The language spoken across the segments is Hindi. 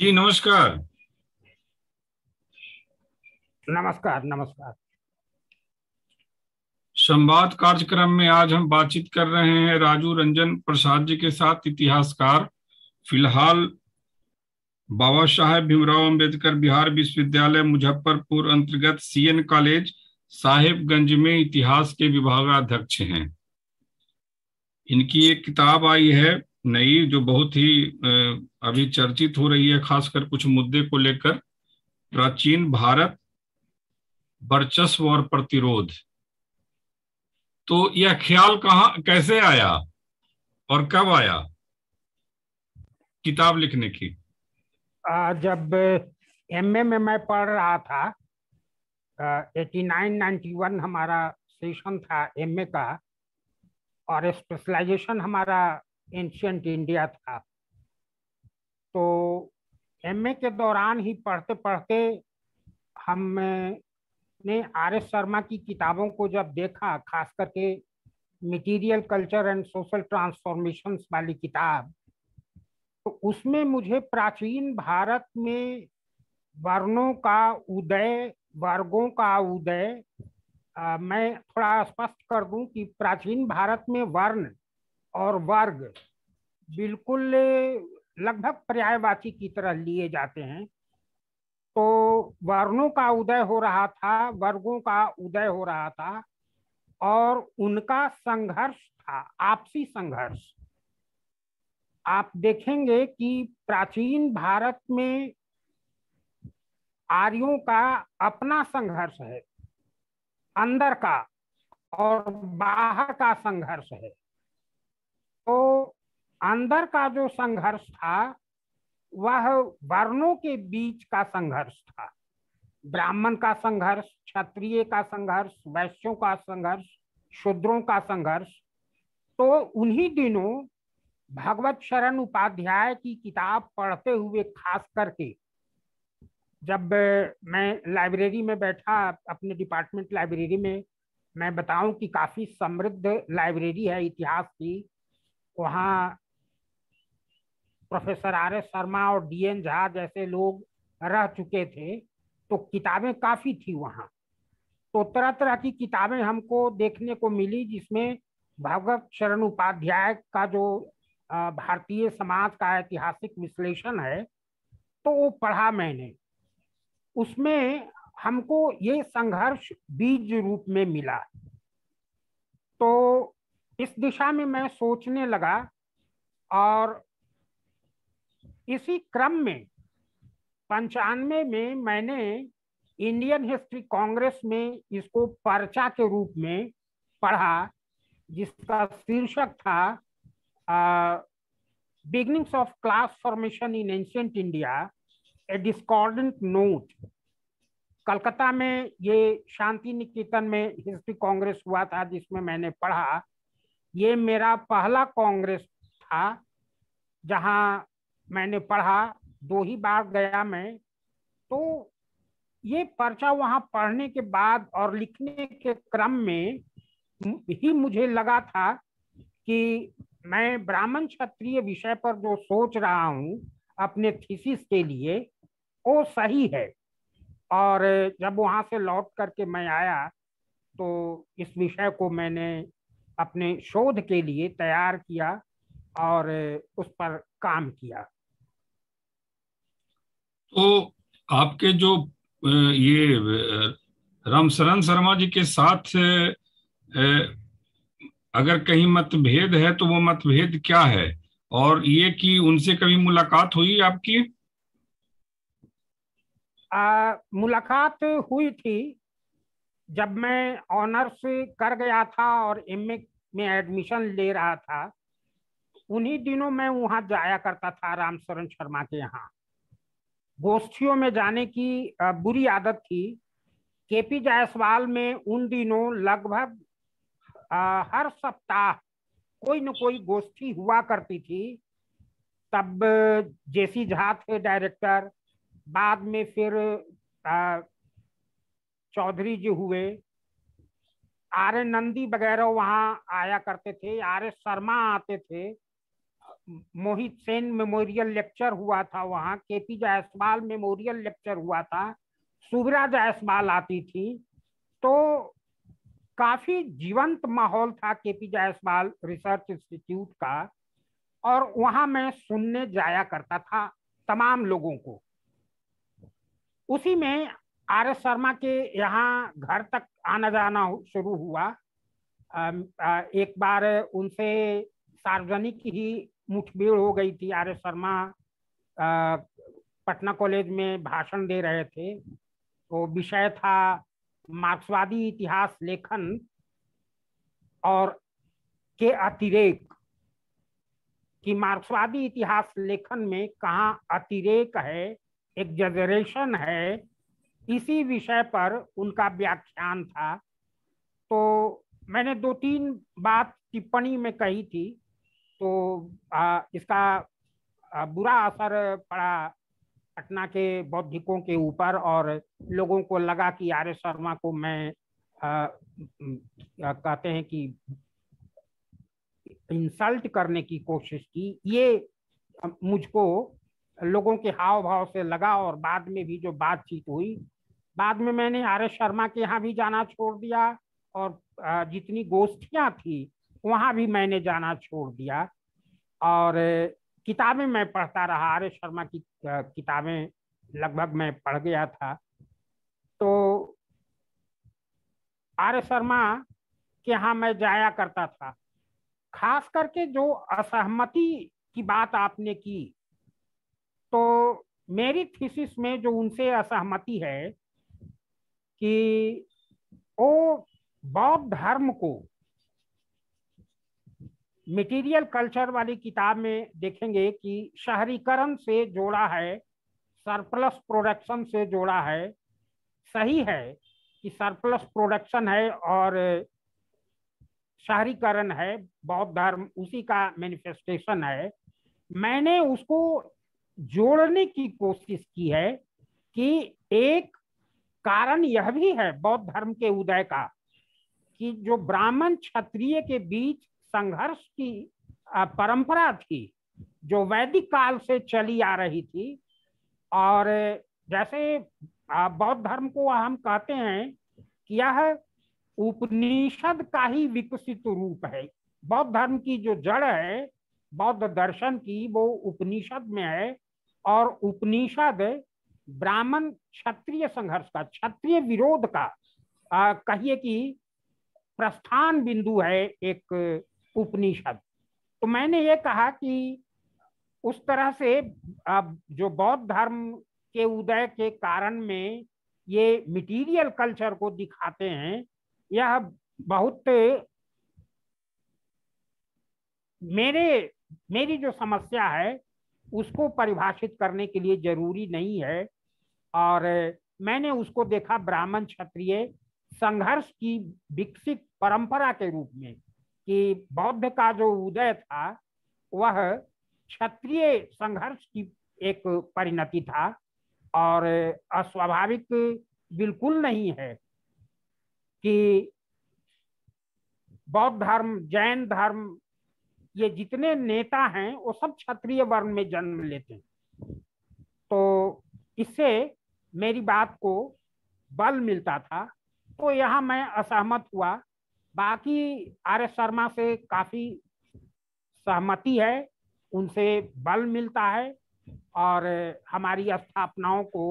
जी नमस्कार। नमस्कार नमस्कार। संवाद कार्यक्रम में आज हम बातचीत कर रहे हैं राजू रंजन प्रसाद जी के साथ इतिहासकार फ़िलहाल बाबा साहेब भीमराव अंबेडकर बिहार विश्वविद्यालय मुजफ्फरपुर अंतर्गत सीएन कॉलेज साहेबगंज में इतिहास के विभागाध्यक्ष हैं। इनकी एक किताब आई है नई जो बहुत ही अभी चर्चित हो रही है खासकर कुछ मुद्दे को लेकर प्राचीन भारत वर्चस्व और प्रतिरोध। तो यह ख्याल कहा कैसे आया और कब आया? किताब लिखने की। आ, जब एमए में मैं पढ़ रहा था एटी नाइन नाइन्टी वन हमारा सेशन था एमए का और स्पेशलाइजेशन हमारा एंशियंट इंडिया था। तो एमए के दौरान ही पढ़ते पढ़ते हम ने आर एस शर्मा की किताबों को जब देखा, खास करके material culture and social transformation वाली किताब तो उसमें मुझे प्राचीन भारत में वर्णों का उदय, वर्गों का उदय मैं थोड़ा स्पष्ट कर दूँ कि प्राचीन भारत में वर्ण और वर्ग बिल्कुल लगभग पर्यायवाची की तरह लिए जाते हैं। तो वर्णों का उदय हो रहा था, वर्गों का उदय हो रहा था और उनका संघर्ष था, आपसी संघर्ष। आप देखेंगे कि प्राचीन भारत में आर्यों का अपना संघर्ष है, अंदर का और बाहर का संघर्ष है। अंदर का जो संघर्ष था, वह वर्णों के बीच का संघर्ष था। ब्राह्मण का संघर्ष, क्षत्रिय का संघर्ष, वैश्यों का संघर्ष, शूद्रों का संघर्ष। तो उन्हीं दिनों भगवत शरण उपाध्याय की किताब पढ़ते हुए खास करके जब मैं लाइब्रेरी में बैठा, अपने डिपार्टमेंट लाइब्रेरी में, मैं बताऊँ कि काफ़ी समृद्ध लाइब्रेरी है इतिहास की, वहाँ प्रोफेसर आर एस शर्मा और डी एन झा जैसे लोग रह चुके थे तो किताबें काफ़ी थी वहाँ। तो तरह तरह की किताबें हमको देखने को मिली, जिसमें भगवत शरण उपाध्याय का जो भारतीय समाज का ऐतिहासिक विश्लेषण है तो वो पढ़ा मैंने। उसमें हमको ये संघर्ष बीज रूप में मिला। तो इस दिशा में मैं सोचने लगा और इसी क्रम में पंचानवे में मैंने इंडियन हिस्ट्री कांग्रेस में इसको पर्चा के रूप में पढ़ा, जिसका शीर्षक था beginnings of class formation in ancient India, a discordant note. Calcutta में ये शांति निकेतन में हिस्ट्री कांग्रेस हुआ था, जिसमें मैंने पढ़ा। ये मेरा पहला कांग्रेस था, जहाँ मैंने पढ़ा, दो ही बार गया मैं तो ये पर्चा वहाँ पढ़ने के बाद और लिखने के क्रम में ही मुझे लगा था कि मैं ब्राह्मण क्षत्रिय विषय पर जो सोच रहा हूँ अपने थीसिस के लिए, वो सही है। और जब वहाँ से लौट करके मैं आया तो इस विषय को मैंने अपने शोध के लिए तैयार किया और उस पर काम किया। तो आपके जो ये रामशरण शर्मा जी के साथ अगर कहीं मतभेद है तो वो मतभेद क्या है? और ये कि उनसे कभी मुलाकात हुई आपकी? आ, मुलाकात हुई थी जब मैं ऑनर्स कर गया था और एमए में एडमिशन ले रहा था। उन्हीं दिनों मैं वहाँ जाया करता था रामशरण शर्मा के यहाँ। गोष्ठियों में जाने की बुरी आदत थी। केपी जायसवाल में उन दिनों लगभग हर सप्ताह कोई न कोई गोष्ठी हुआ करती थी। तब जेसी झा थे डायरेक्टर, बाद में फिर चौधरी जी हुए। आर नंदी वगैरह वहाँ आया करते थे, आर शर्मा आते थे। मोहित सेन मेमोरियल लेक्चर हुआ था वहाँ के पी जायसवाल मेमोरियल लेक्चर हुआ था सुबरा जायसवाल आती थी तो काफ़ी जीवंत माहौल था के पी जायसवाल रिसर्च इंस्टीट्यूट का, और वहाँ मैं सुनने जाया करता था तमाम लोगों को। उसी में आर एस शर्मा के यहाँ घर तक आना जाना शुरू हुआ। एक बार उनसे सार्वजनिक ही मुठभेड़ हो गई थी। R S Sharma Patna college में भाषण दे रहे थे। तो विषय था मार्क्सवादी इतिहास लेखन और के अतिरेक, कि मार्क्सवादी इतिहास लेखन में कहा अतिरेक है एग्जरेशन है, इसी विषय पर उनका व्याख्यान था। तो मैंने दो तीन बात टिप्पणी में कही थी। तो आ, इसका आ, बुरा असर पड़ा पटना के बौद्धिकों के ऊपर और लोगों को लगा कि आर एस शर्मा को मैं आ, कहते हैं कि इंसल्ट करने की कोशिश की। ये मुझको लोगों के हाव भाव से लगा और बाद में भी जो बातचीत हुई बाद में मैंने आर एस शर्मा के यहाँ भी जाना छोड़ दिया और जितनी गोष्ठियाँ थी वहाँ भी मैंने जाना छोड़ दिया। और किताबें मैं पढ़ता रहा आर्य शर्मा की किताबें लगभग मैं पढ़ गया था। तो आर्य शर्मा के यहाँ मैं जाया करता था। खास करके जो असहमति की बात आपने की तो मेरी थीसिस में जो उनसे असहमति है कि वो बौद्ध धर्म को मटेरियल कल्चर वाली किताब में देखेंगे कि शहरीकरण से जोड़ा है सरप्लस प्रोडक्शन से जोड़ा है। सही है कि सरप्लस प्रोडक्शन है और शहरीकरण है, बौद्ध धर्म उसी का मैनिफेस्टेशन है। मैंने उसको जोड़ने की कोशिश की है कि एक कारण यह भी है बौद्ध धर्म के उदय का कि जो ब्राह्मण क्षत्रिय के बीच संघर्ष की परंपरा थी, जो वैदिक काल से चली आ रही थी। और जैसे बौद्ध धर्म को हम कहते हैं कि यह उपनिषद का ही विकसित रूप है। बौद्ध धर्म की जो जड़ है, बौद्ध दर्शन की, वो उपनिषद में है। और उपनिषद ब्राह्मण क्षत्रिय संघर्ष का, क्षत्रिय विरोध का कहिए कि प्रस्थान बिंदु है एक उपनिषद। तो मैंने ये कहा कि उस तरह से जो बौद्ध धर्म के उदय के कारण में ये मटेरियल कल्चर को दिखाते हैं, यह बहुत मेरे, मेरी जो समस्या है, उसको परिभाषित करने के लिए ज़रूरी नहीं है। और मैंने उसको देखा ब्राह्मण क्षत्रिय संघर्ष की विकसित परंपरा के रूप में। कि बौद्ध का जो उदय था, वह क्षत्रिय संघर्ष की एक परिणति था और अस्वाभाविक बिल्कुल नहीं है कि बौद्ध धर्म, जैन धर्म, ये जितने नेता हैं, वो सब क्षत्रिय वर्ण में जन्म लेते हैं। तो इससे मेरी बात को बल मिलता था। तो यहाँ मैं असहमत हुआ बाकी आर एस शर्मा से काफ़ी सहमति है, उनसे बल मिलता है और हमारी स्थापनाओं को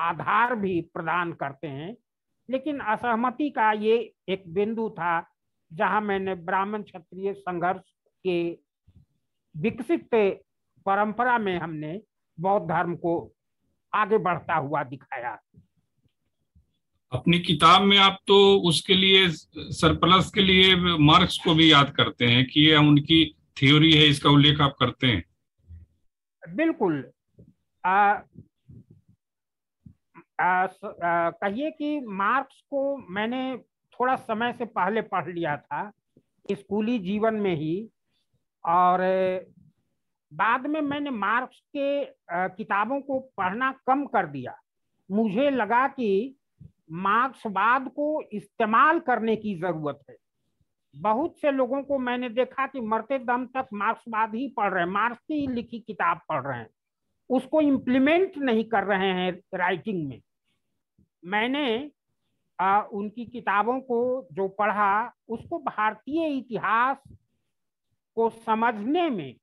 आधार भी प्रदान करते हैं। लेकिन असहमति का ये एक बिंदु था जहाँ मैंने ब्राह्मण क्षत्रिय संघर्ष के विकसित परंपरा में हमने बौद्ध धर्म को आगे बढ़ता हुआ दिखाया। अपनी किताब में आप तो उसके लिए, सरप्लस के लिए मार्क्स को भी याद करते हैं कि ये उनकी थ्योरी है, इसका उल्लेख आप करते हैं। बिल्कुल। कहिए कि मार्क्स को मैंने थोड़ा समय से पहले पढ़ लिया था, स्कूली जीवन में ही, और बाद में मैंने मार्क्स के किताबों को पढ़ना कम कर दिया। मुझे लगा कि मार्क्सवाद को इस्तेमाल करने की ज़रूरत है। बहुत से लोगों को मैंने देखा कि मरते दम तक मार्क्सवाद ही पढ़ रहे हैं मार्क्स की लिखी किताब पढ़ रहे हैं उसको इम्प्लीमेंट नहीं कर रहे हैं राइटिंग में। मैंने आ, उनकी किताबों को जो पढ़ा उसको भारतीय इतिहास को समझने में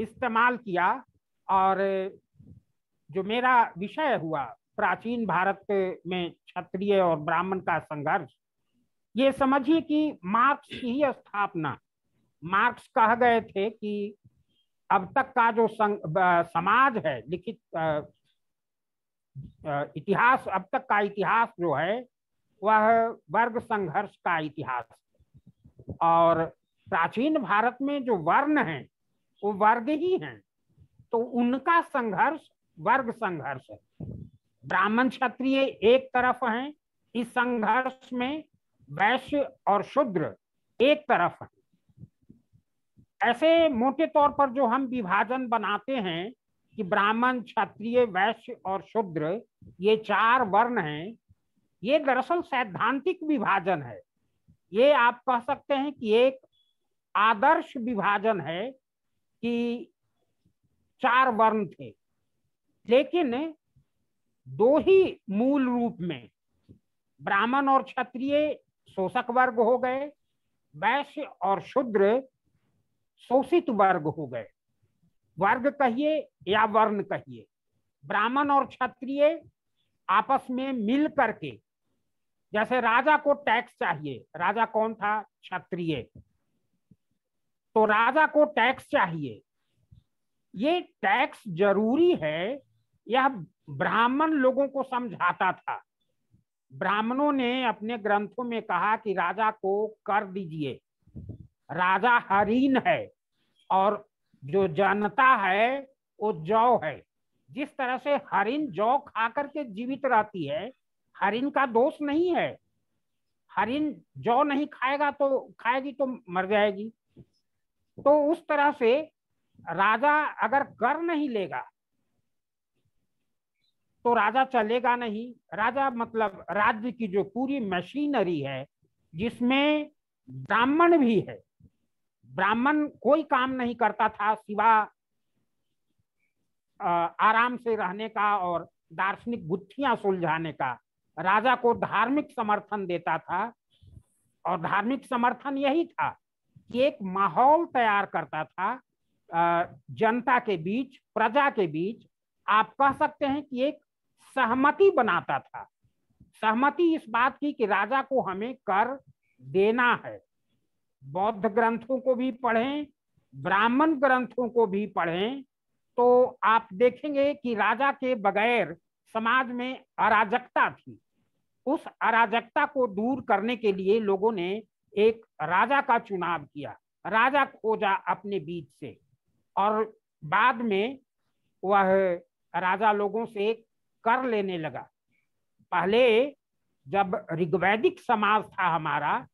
इस्तेमाल किया और जो मेरा विषय हुआ प्राचीन भारत में क्षत्रिय और ब्राह्मण का संघर्ष। ये समझिए कि मार्क्स की ही स्थापना। मार्क्स कह गए थे कि अब तक का जो समाज है, लिखित इतिहास, अब तक का इतिहास जो है, वह वर्ग संघर्ष का इतिहास और प्राचीन भारत में जो वर्ण है, वो वर्ग ही हैं। तो उनका संघर्ष वर्ग संघर्ष है। ब्राह्मण क्षत्रिय एक तरफ़ हैं, इस संघर्ष में वैश्य और शूद्र एक तरफ़ है। ऐसे मोटे तौर पर जो हम विभाजन बनाते हैं कि ब्राह्मण, क्षत्रिय, वैश्य और शूद्र, ये चार वर्ण हैं, ये दरअसल सैद्धांतिक विभाजन है। ये आप कह सकते हैं कि एक आदर्श विभाजन है कि चार वर्ण थे। लेकिन दो ही मूल रूप में ब्राह्मण और क्षत्रिय शोषक वर्ग हो गए, वैश्य और शूद्र शोषित वर्ग हो गए। वर्ग कहिए या वर्ण कहिए, ब्राह्मण और क्षत्रिय आपस में मिल करके, जैसे राजा को टैक्स चाहिए, राजा कौन था? क्षत्रिय। तो राजा को टैक्स चाहिए। ये टैक्स ज़रूरी है यह ब्राह्मण लोगों को समझाता था। ब्राह्मणों ने अपने ग्रंथों में कहा कि राजा को कर दीजिए। राजा हरीन है और जो जनता है, वो जौ है। जिस तरह से हरिन जौ खा करके जीवित रहती है, हरिन का दोष नहीं है। हरिन जौ नहीं खाएगा तो खाएगी तो मर जाएगी। तो उस तरह से राजा अगर कर नहीं लेगा तो राजा चलेगा नहीं। राजा मतलब राज्य की जो पूरी मशीनरी है, जिसमें ब्राह्मण भी है। ब्राह्मण कोई काम नहीं करता था, सिवा आराम से रहने का और दार्शनिक गुत्थियाँ सुलझाने का। राजा को धार्मिक समर्थन देता था और धार्मिक समर्थन यही था कि एक माहौल तैयार करता था जनता के बीच, प्रजा के बीच। आप कह सकते हैं कि एक सहमति बनाता था। सहमति इस बात की कि राजा को हमें कर देना है। बौद्ध ग्रंथों को भी पढ़ें, ब्राह्मण ग्रंथों को भी पढ़ें तो आप देखेंगे कि राजा के बगैर समाज में अराजकता थी। उस अराजकता को दूर करने के लिए लोगों ने एक राजा का चुनाव किया। राजा खोजा अपने बीच से और बाद में वह राजा लोगों से कर लेने लगा। पहले जब ऋग्वैदिक समाज था हमारा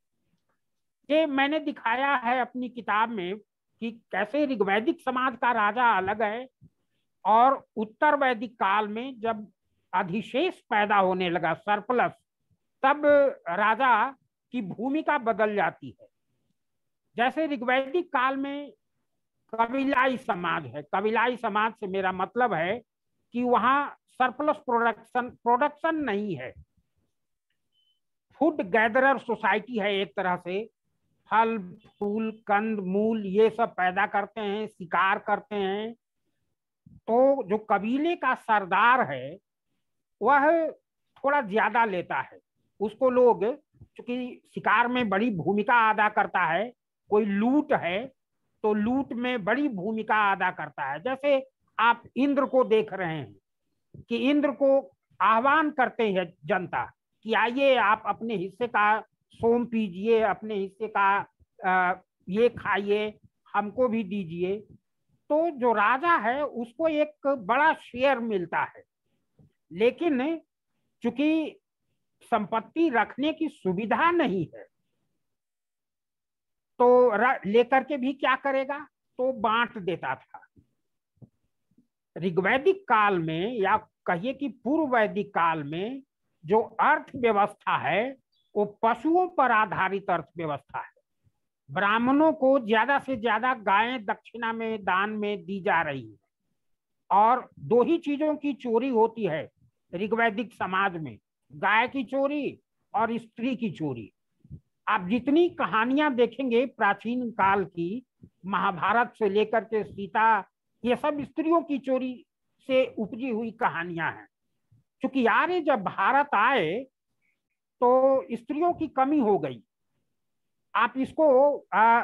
ये मैंने दिखाया है अपनी किताब में कि कैसे ऋग्वैदिक समाज का राजा अलग है और उत्तर वैदिक काल में जब अधिशेष पैदा होने लगा, सरप्लस, तब राजा की भूमिका बदल जाती है। जैसे ऋग्वैदिक काल में कबिलाई समाज है। कबिलाई समाज से मेरा मतलब है कि वहाँ सरप्लस प्रोडक्शन प्रोडक्शन नहीं है। फ़ूड गैदरर सोसाइटी है एक तरह से। फल, फूल, कंद, मूल, ये सब पैदा करते हैं, शिकार करते हैं। तो जो कबीले का सरदार है, वह थोड़ा ज़्यादा लेता है। उसको लोग, चूँकि शिकार में बड़ी भूमिका अदा करता है, कोई लूट है तो लूट में बड़ी भूमिका अदा करता है। जैसे आप इंद्र को देख रहे हैं कि इंद्र को आह्वान करते हैं जनता कि आइए आप अपने हिस्से का सोम पीजिए, अपने हिस्से का ये खाइए, हमको भी दीजिए। तो जो राजा है, उसको एक बड़ा शेयर मिलता है। लेकिन चूँकि संपत्ति रखने की सुविधा नहीं है तो लेकर के भी क्या करेगा? तो बांट देता था। ऋग्वैदिक काल में या कहिए कि पूर्व वैदिक काल में जो अर्थव्यवस्था है, वो पशुओं पर आधारित अर्थव्यवस्था है। ब्राह्मणों को ज़्यादा से ज़्यादा गायें दक्षिणा में, दान में दी जा रही है। और दो ही चीज़ों की चोरी होती है ऋग्वैदिक समाज में, गाय की चोरी और स्त्री की चोरी। आप जितनी कहानियाँ देखेंगे प्राचीन काल की, महाभारत से लेकर के सीता ये सब स्त्रियों की चोरी से उपजी हुई कहानियाँ हैं। क्योंकि यार जब भारत आए तो स्त्रियों की कमी हो गई। आप इसको आ,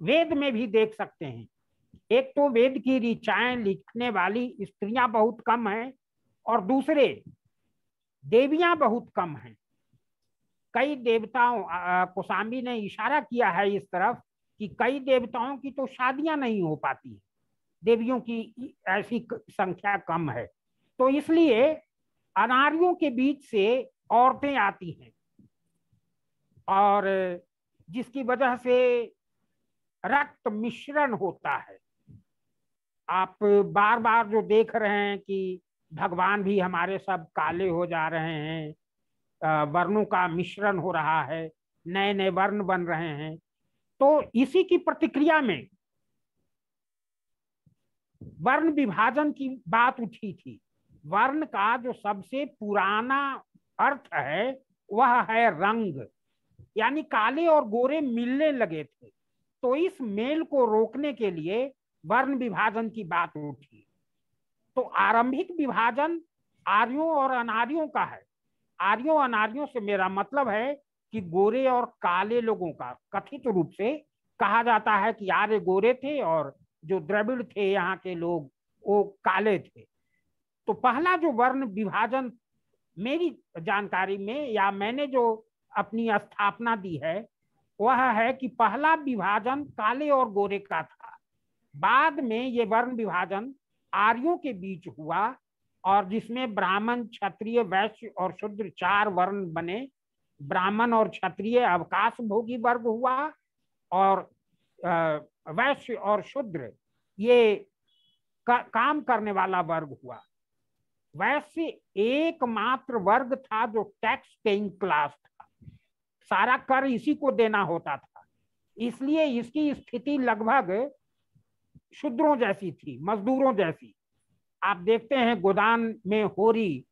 वेद में भी देख सकते हैं। एक तो वेद की ऋचाएँ लिखने वाली स्त्रियाँ बहुत कम हैं और दूसरे देवियाँ बहुत कम हैं। कई देवताओं कोसाम्बी ने इशारा किया है इस तरफ़ कि कई देवताओं की तो शादियाँ नहीं हो पाती देवियों की ऐसी संख्या कम है। तो इसलिए अनारियों के बीच से औरतें आती हैं। और जिसकी वजह से रक्त मिश्रण होता है। आप बार बार जो देख रहे हैं कि भगवान भी हमारे सब काले हो जा रहे हैं वर्णों का मिश्रण हो रहा है नए नए वर्ण बन रहे हैं। तो इसी की प्रतिक्रिया में वर्ण विभाजन की बात उठी थी। वर्ण का जो सबसे पुराना अर्थ है, वह है रंग। यानी काले और गोरे मिलने लगे थे। तो इस मेल को रोकने के लिए वर्ण विभाजन की बात उठी। तो आरंभिक विभाजन आर्यों और अनार्यों का है। आर्यों अनार्यों से मेरा मतलब है कि गोरे और काले लोगों का कथित रूप से कहा जाता है कि आर्य गोरे थे और जो द्रविड़ थे यहाँ के लोग, वो काले थे। तो पहला जो वर्ण विभाजन मेरी जानकारी में या मैंने जो अपनी स्थापना दी है, वह है कि पहला विभाजन काले और गोरे का था। बाद में ये वर्ण विभाजन आर्यों के बीच हुआ और जिसमें ब्राह्मण, क्षत्रिय, वैश्य और शूद्र चार वर्ण बने। ब्राह्मण और क्षत्रिय अवकाश भोगी वर्ग हुआ और वैश्य और शूद्र ये का, काम करने वाला वर्ग हुआ। वैश्य एकमात्र वर्ग था जो टैक्स पेइंग क्लास था। सारा कर इसी को देना होता था। इसलिए इसकी स्थिति लगभग शुद्रों जैसी थी मजदूरों जैसी। आप देखते हैं गोदान में होरी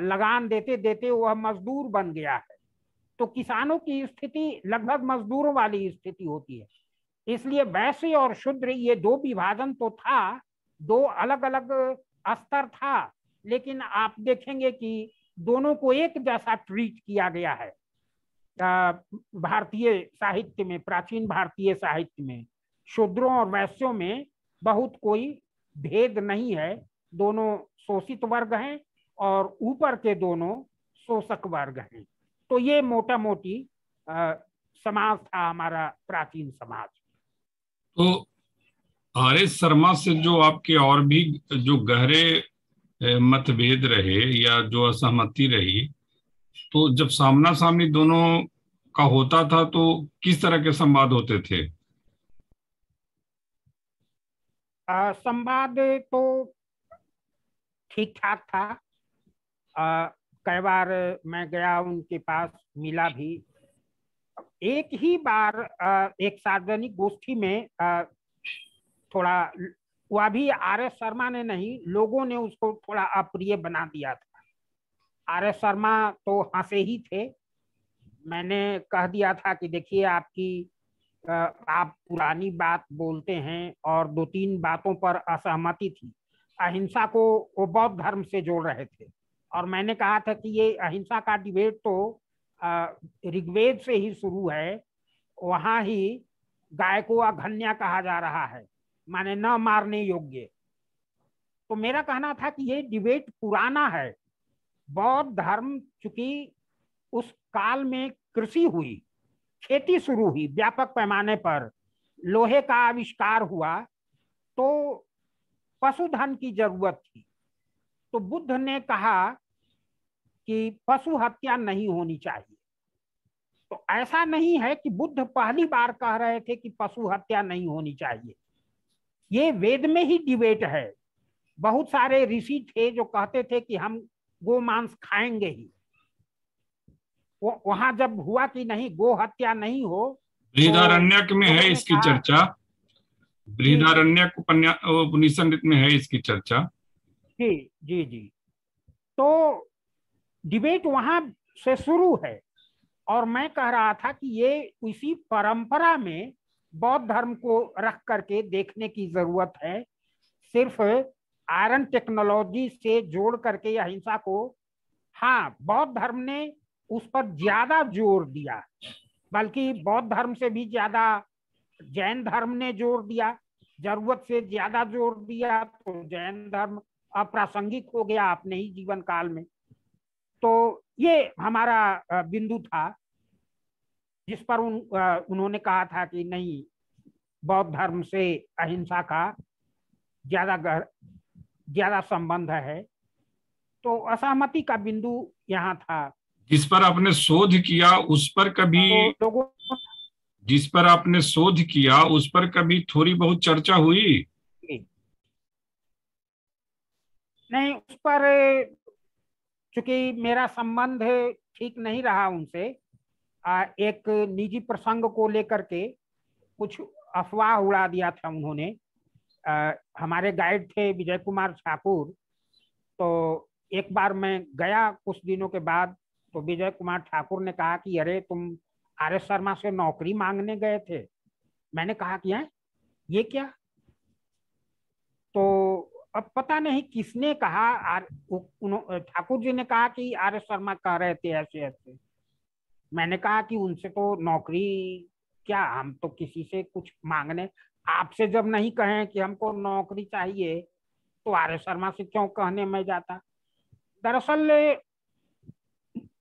लगान देते देते वह मजदूर बन गया है। तो किसानों की स्थिति लगभग मजदूरों वाली स्थिति होती है। इसलिए वैश्य और शुद्र ये दो विभाजन तो था, दो अलग अलग स्तर था, लेकिन आप देखेंगे कि दोनों को एक जैसा ट्रीट किया गया है। भारतीय साहित्य में, प्राचीन भारतीय साहित्य में, शूद्रों और वैश्यों में बहुत कोई भेद नहीं है। दोनों शोषित वर्ग हैं और ऊपर के दोनों शोषक वर्ग हैं। तो ये मोटा मोटी समाज था, हमारा प्राचीन समाज। तो एस शर्मा से जो आपके और भी जो गहरे मतभेद रहे या जो असहमति रही तो जब सामना सामनी दोनों का होता था तो किस तरह के संवाद होते थे? संवाद तो ठीक ठाक था कई बार मैं गया, उनके पास मिला भी। एक ही बार एक सार्वजनिक गोष्ठी में थोड़ा, वह भी आर एस शर्मा ने नहीं, लोगों ने उसको थोड़ा अप्रिय बना दिया था। आर एस शर्मा तो हंसे ही थे। मैंने कह दिया था कि देखिए, आपकी आप पुरानी बात बोलते हैं और दो तीन बातों पर असहमति थी। अहिंसा को वो बौद्ध धर्म से जोड़ रहे थे। और मैंने कहा था कि ये अहिंसा का डिबेट तो ऋग्वेद से ही शुरू है, वहाँ ही गाय को अघन्या कहा जा रहा है, माने न मारने योग्य। तो मेरा कहना था कि ये डिबेट पुराना है, बौद्ध धर्म चूँकि उस काल में कृषि हुई, खेती शुरू हुई, व्यापक पैमाने पर, लोहे का आविष्कार हुआ तो पशुधन की ज़रूरत थी। तो बुद्ध ने कहा कि पशु हत्या नहीं होनी चाहिए। तो ऐसा नहीं है कि बुद्ध पहली बार कह रहे थे कि पशु हत्या नहीं होनी चाहिए। ये वेद में ही डिबेट है। बहुत सारे ऋषि थे जो कहते थे कि हम गो मांस खाएँगे ही। वहाँ जब हुआ कि नहीं गो हत्या नहीं हो बृहदारण्यक में है इसकी चर्चा। बृहदारण्यक उपनिषद में है इसकी चर्चा। जी जी जी। तो डिबेट वहाँ से शुरू है। और मैं कह रहा था कि ये उसी परंपरा में बौद्ध धर्म को रख करके देखने की ज़रूरत है। सिर्फ़ आयरन टेक्नोलॉजी से जोड़ करके अहिंसा को। हाँ बौद्ध धर्म ने उस पर ज़्यादा ज़ोर दिया। बल्कि बौद्ध धर्म से भी ज़्यादा, जैन धर्म ने ज़ोर दिया। ज़रूरत से ज़्यादा ज़ोर दिया तो जैन धर्म अप्रासंगिक हो गया अपने ही जीवन काल में। तो ये हमारा बिंदु था जिस पर उन, उन्होंने कहा था कि नहीं बौद्ध धर्म से अहिंसा का ज़्यादा ज़्यादा संबंध है। तो असहमति का बिंदु यहाँ था। जिस पर आपने शोध किया उस पर कभी तो लोगों जिस पर आपने शोध किया उस पर कभी थोड़ी बहुत चर्चा हुई? नहीं उस पर चूँकि मेरा संबंध ठीक नहीं रहा उनसे एक निजी प्रसंग को लेकर के कुछ अफवाह उड़ा दिया था उन्होंने। आ, हमारे गाइड थे विजय कुमार ठाकुर तो एक बार मैं गया कुछ दिनों के बाद तो विजय कुमार ठाकुर ने कहा कि अरे तुम आर एस शर्मा से नौकरी मांगने गए थे। मैंने कहा कि है ये क्या? तो अब पता नहीं किसने कहा ठाकुर जी ने कहा कि आर एस शर्मा कह रहे थे ऐसे ऐसे। मैंने कहा कि उनसे तो नौकरी, क्या हम तो किसी से कुछ मांगने, आपसे जब नहीं कहें कि हमको नौकरी चाहिए तो आर एस शर्मा से क्यों कहने में जाता? दरअसल,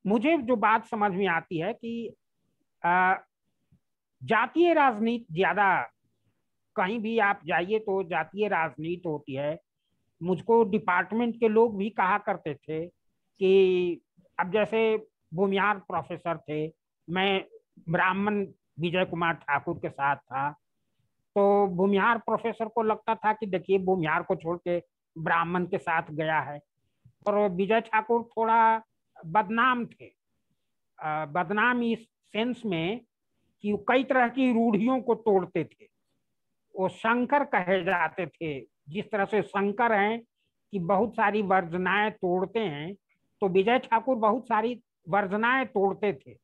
मुझे जो बात समझ में आती है कि जातीय राजनीति, ज़्यादा कहीं भी आप जाइए तो जातीय राजनीति होती है। मुझको डिपार्टमेंट के लोग भी कहा करते थे कि अब जैसे भूमिहार प्रोफेसर थे, मैं ब्राह्मण विजय कुमार ठाकुर के साथ था तो भूमिहार प्रोफेसर को लगता था कि देखिए भूमिहार को छोड़ के ब्राह्मण के साथ गया है। और विजय ठाकुर थोड़ा बदनाम थे। बदनाम इस सेंस में कि कई तरह की रूढ़ियों को तोड़ते थे। वो शंकर कहे जाते थे जिस तरह से शंकर हैं कि बहुत सारी वर्जनाएँ तोड़ते हैं तो विजय ठाकुर बहुत सारी वर्जनाएँ तोड़ते थे।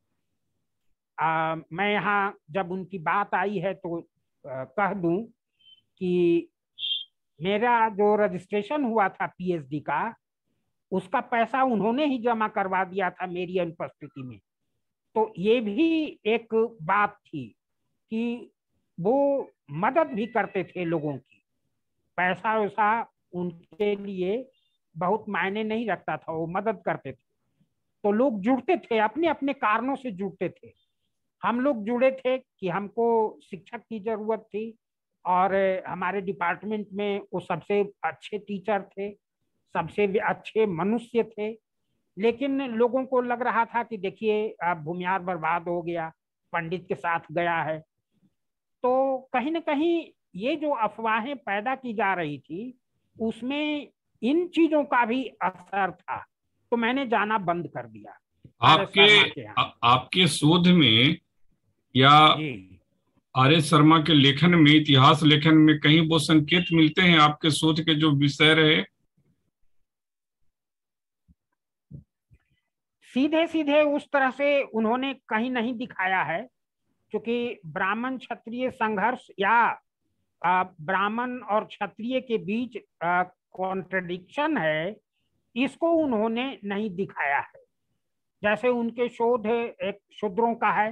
आ, मैं यहाँ जब उनकी बात आई है तो आ, कह दूँ कि मेरा जो रजिस्ट्रेशन हुआ था पीएचडी का उसका पैसा उन्होंने ही जमा करवा दिया था मेरी अनुपस्थिति में। तो ये भी एक बात थी कि वो मदद भी करते थे लोगों की। पैसा वैसा उनके लिए बहुत मायने नहीं रखता था, वो मदद करते थे। तो लोग जुड़ते थे, अपने अपने कारणों से जुड़ते थे। हम लोग जुड़े थे कि हमको शिक्षक की ज़रूरत थी और हमारे डिपार्टमेंट में वो सबसे अच्छे टीचर थे, सबसे अच्छे मनुष्य थे। लेकिन लोगों को लग रहा था कि देखिए, अब भूमियार बर्बाद हो गया, पंडित के साथ गया है। तो कहीं ना कहीं ये जो अफवाहें पैदा की जा रही थी उसमें इन चीज़ों का भी असर था। तो मैंने जाना बंद कर दिया। आपके आ, आपके शोध में या आर एस शर्मा के लेखन में इतिहास लेखन में कहीं वो संकेत मिलते हैं आपके शोध के जो विषय रहे? सीधे सीधे उस तरह से उन्होंने कहीं नहीं दिखाया है क्योंकि ब्राह्मण क्षत्रिय संघर्ष या ब्राह्मण और क्षत्रिय के बीच कॉन्ट्रडिक्शन है, इसको उन्होंने नहीं दिखाया है। जैसे उनके शोध एक शूद्रों का है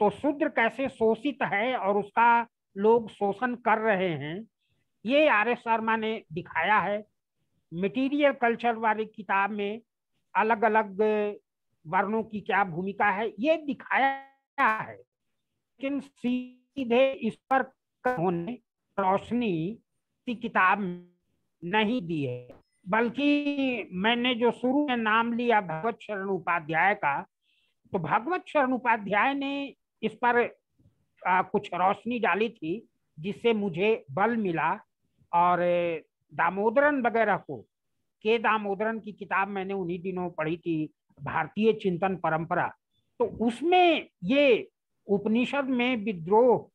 तो शूद्र कैसे शोषित है और उसका लोग शोषण कर रहे हैं, ये आर एस शर्मा ने दिखाया है। मटीरियल कल्चर वाली किताब में अलग अलग वर्णों की क्या भूमिका है, ये दिखाया है। लेकिन सीधे इस पर उन्होंने रोशनी की किताब नहीं दी है बल्कि मैंने जो शुरू में नाम लिया भगवत शरण उपाध्याय का तो भगवत शरण उपाध्याय ने इस पर आ, कुछ रोशनी डाली थी जिससे मुझे बल मिला। और दामोदरन वगैरह को के दामोदरन की किताब मैंने उन्हीं दिनों पढ़ी थी भारतीय चिंतन परंपरा। तो उसमें ये उपनिषद में विद्रोह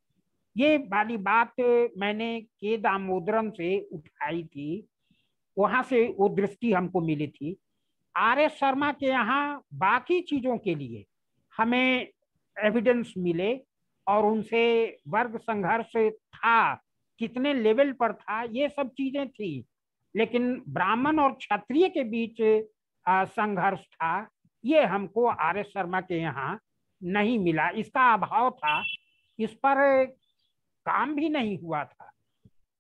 ये वाली बात मैंने के दामोदरम से उठाई थी, वहाँ से वो दृष्टि हमको मिली थी। आर एस शर्मा के यहाँ बाकी चीज़ों के लिए हमें एविडेंस मिले और उनसे वर्ग संघर्ष था, कितने लेवल पर था, ये सब चीज़ें थी। लेकिन ब्राह्मण और क्षत्रिय के बीच संघर्ष था, ये हमको आर एस शर्मा के यहाँ नहीं मिला। इसका अभाव था, इस पर काम भी नहीं हुआ था।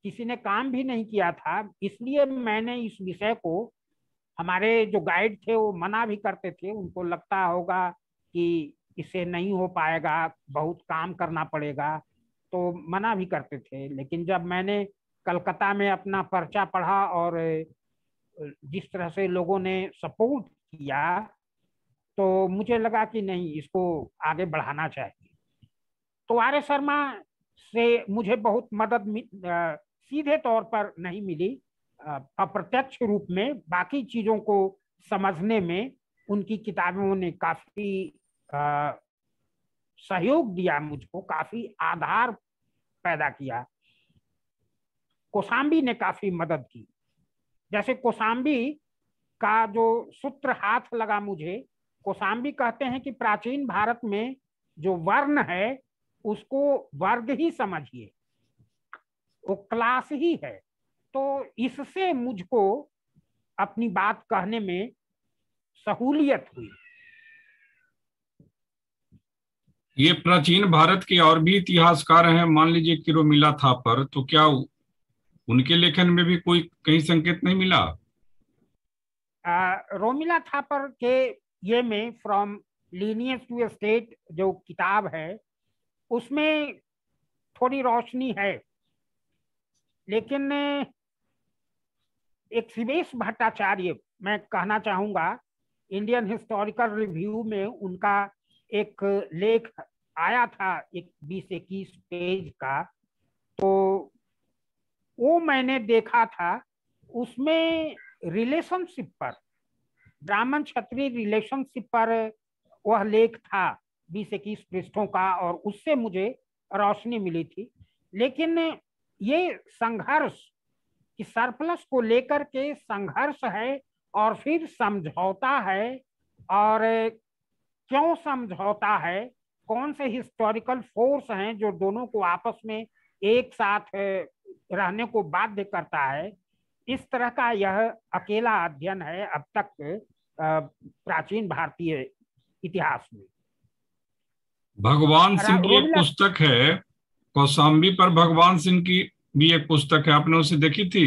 किसी ने काम भी नहीं किया था, इसलिए मैंने इस विषय को, हमारे जो गाइड थे, वो मना भी करते थे। उनको लगता होगा कि इसे नहीं हो पाएगा, बहुत काम करना पड़ेगा तो मना भी करते थे। लेकिन जब मैंने कलकत्ता में अपना पर्चा पढ़ा और, जिस तरह से लोगों ने सपोर्ट किया तो मुझे लगा कि नहीं, इसको आगे बढ़ाना चाहिए। तो आर एस शर्मा से मुझे बहुत मदद सीधे तौर पर नहीं मिली अप्रत्यक्ष रूप में बाकी चीज़ों को समझने में उनकी किताबों ने काफ़ी सहयोग दिया मुझको, काफ़ी आधार पैदा किया। कोसाम्बी ने काफ़ी मदद की। जैसे कोसाम्बी का जो सूत्र हाथ लगा मुझे, कोसाम्बी कहते हैं कि प्राचीन भारत में जो वर्ण है उसको वर्ग ही समझिए। वो क्लास ही है। तो इससे मुझको अपनी बात कहने में सहूलियत हुई। ये प्राचीन भारत के और भी इतिहासकार हैं। मान लीजिए कि रोमिला थापर तो क्या उनके लेखन में भी कोई कहीं संकेत नहीं मिला? आ, रोमिला थापर के ये में फ्रॉम लीनियस टू स्टेट जो किताब है उसमें थोड़ी रोशनी है। लेकिन एक शिवेश भट्टाचार्य, मैं कहना चाहूँगा इंडियन हिस्टोरिकल रिव्यू में उनका एक लेख आया था एक बीस इक्कीस पेज का। तो वो मैंने देखा था, उसमें रिलेशनशिप पर, ब्राह्मण क्षत्रिय रिलेशनशिप पर वह लेख था। बीस इक्कीस पृष्ठों का और उससे मुझे रोशनी मिली थी। लेकिन ये संघर्ष कि सरप्लस को लेकर के संघर्ष है और फिर समझौता है और क्यों समझौता है? कौन से हिस्टोरिकल फोर्स हैं जो दोनों को आपस में एक साथ रहने को बाध्य करता है? इस तरह का यह अकेला अध्ययन है अब तक प्राचीन भारतीय इतिहास में। भगवान सिंह की एक पुस्तक है कौशाम्बी पर भगवान सिंह की भी एक पुस्तक है आपने उसे देखी थी?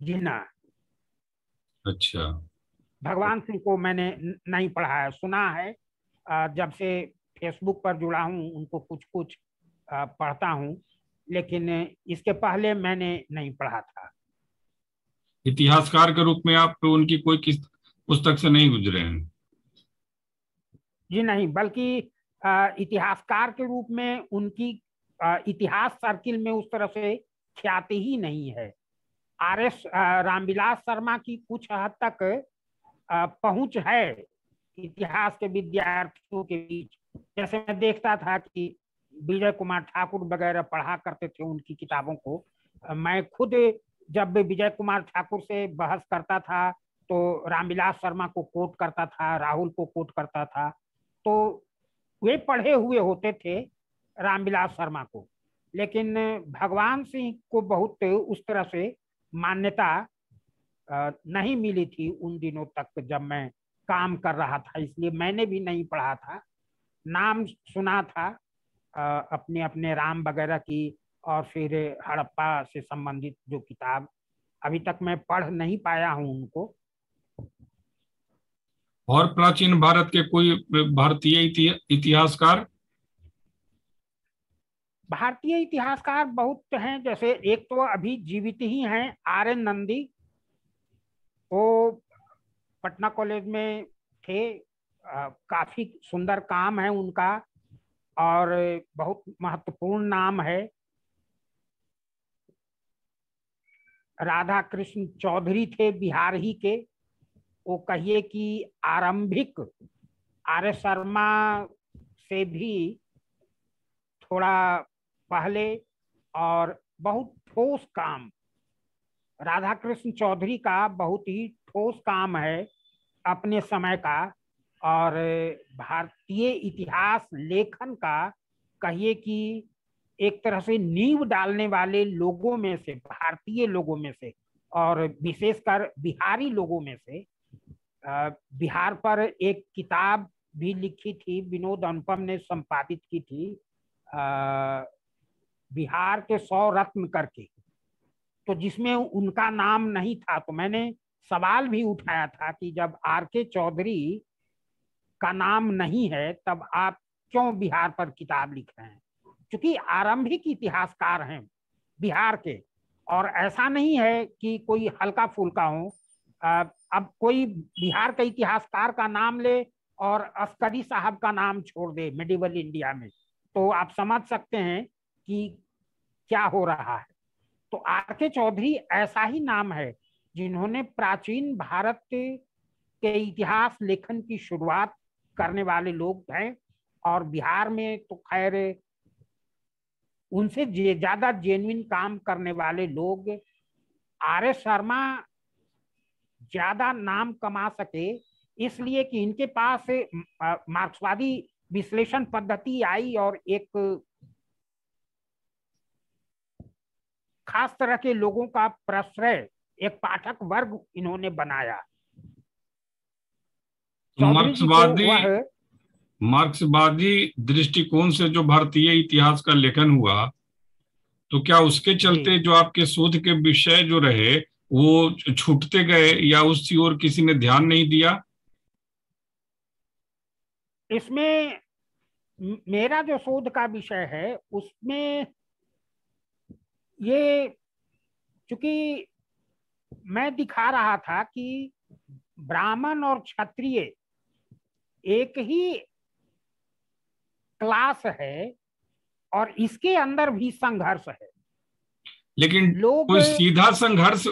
जी ना। अच्छा। भगवान सिंह को मैंने नहीं पढ़ा है सुना है। जब से फेसबुक पर जुड़ा हूँ उनको कुछ कुछ पढ़ता हूँ लेकिन इसके पहले मैंने नहीं पढ़ा था। इतिहासकार के रूप में आप उनकी कोई किस पुस्तक से नहीं गुजरे हैं? जी नहीं, बल्कि इतिहासकार के रूप में उनकी इतिहास सर्किल में उस तरह से ख्याति ही नहीं है। आर एस रामविलास शर्मा की कुछ हद तक पहुँच है इतिहास के विद्यार्थियों के बीच। जैसे मैं देखता था कि विजय कुमार ठाकुर वगैरह पढ़ा करते थे उनकी किताबों को मैं खुद जब विजय कुमार ठाकुर से बहस करता था तो रामविलास शर्मा को कोट करता था, राहुल को कोट करता था। तो वे पढ़े हुए होते थे रामविलास शर्मा को। लेकिन भगवान सिंह को बहुत उस तरह से मान्यता नहीं मिली थी उन दिनों तक जब मैं काम कर रहा था। इसलिए मैंने भी नहीं पढ़ा था। नाम सुना था अपने अपने राम वगैरह की और फिर हड़प्पा से संबंधित जो किताब, अभी तक मैं पढ़ नहीं पाया हूँ उनको। और प्राचीन भारत के कोई भारतीय इतिहासकार? भारतीय इतिहासकार बहुत हैं जैसे एक तो अभी जीवित ही हैं आर एन नंदी। वो पटना कॉलेज में थे आ, काफ़ी सुंदर काम है उनका और बहुत महत्वपूर्ण नाम है। राधा कृष्ण चौधरी थे बिहार ही के। वो कहिए कि आरंभिक आर्य शर्मा से भी थोड़ा पहले और बहुत ठोस काम। राधा कृष्ण चौधरी का बहुत ही ठोस काम है अपने समय का और भारतीय इतिहास लेखन का कहिए कि एक तरह से नींव डालने वाले लोगों में से, भारतीय लोगों में से और विशेषकर बिहारी लोगों में से बिहार पर एक किताब भी लिखी थी, विनोद अनुपम ने संपादित की थी बिहार के सौ रत्न करके। तो जिसमें उनका नाम नहीं था तो मैंने सवाल भी उठाया था कि जब आर के चौधरी का नाम नहीं है, तब आप क्यों बिहार पर किताब लिख रहे हैं? क्योंकि आरंभिक इतिहासकार हैं बिहार के, और ऐसा नहीं है कि कोई हल्का फुल्का हो अब कोई बिहार के इतिहासकार का नाम ले और अस्करी साहब का नाम छोड़ दे मेडिवल इंडिया में तो आप समझ सकते हैं कि क्या हो रहा है। तो आर के चौधरी ऐसा ही नाम है जिन्होंने प्राचीन भारत के इतिहास लेखन की शुरुआत करने वाले लोग हैं और बिहार में तो खैर उनसे ज़्यादा जेन्युइन काम करने वाले लोग आर एस शर्मा ज़्यादा नाम कमा सके इसलिए कि इनके पास मार्क्सवादी विश्लेषण पद्धति आई और एक खास तरह के लोगों का प्रश्रय एक पाठक वर्ग इन्होंने बनाया। मार्क्सवादी मार्क्सवादी दृष्टिकोण से जो भारतीय इतिहास का लेखन हुआ तो क्या उसके चलते जो आपके शोध के विषय जो रहे वो छूटते गए या उसकी ओर किसी ने ध्यान नहीं दिया? इसमें मेरा जो शोध का विषय है, उसमें ये चूँकि मैं दिखा रहा था कि ब्राह्मण और क्षत्रिय एक ही क्लास है और इसके अंदर भी संघर्ष है। लेकिन लोग कोई सीधा संघर्ष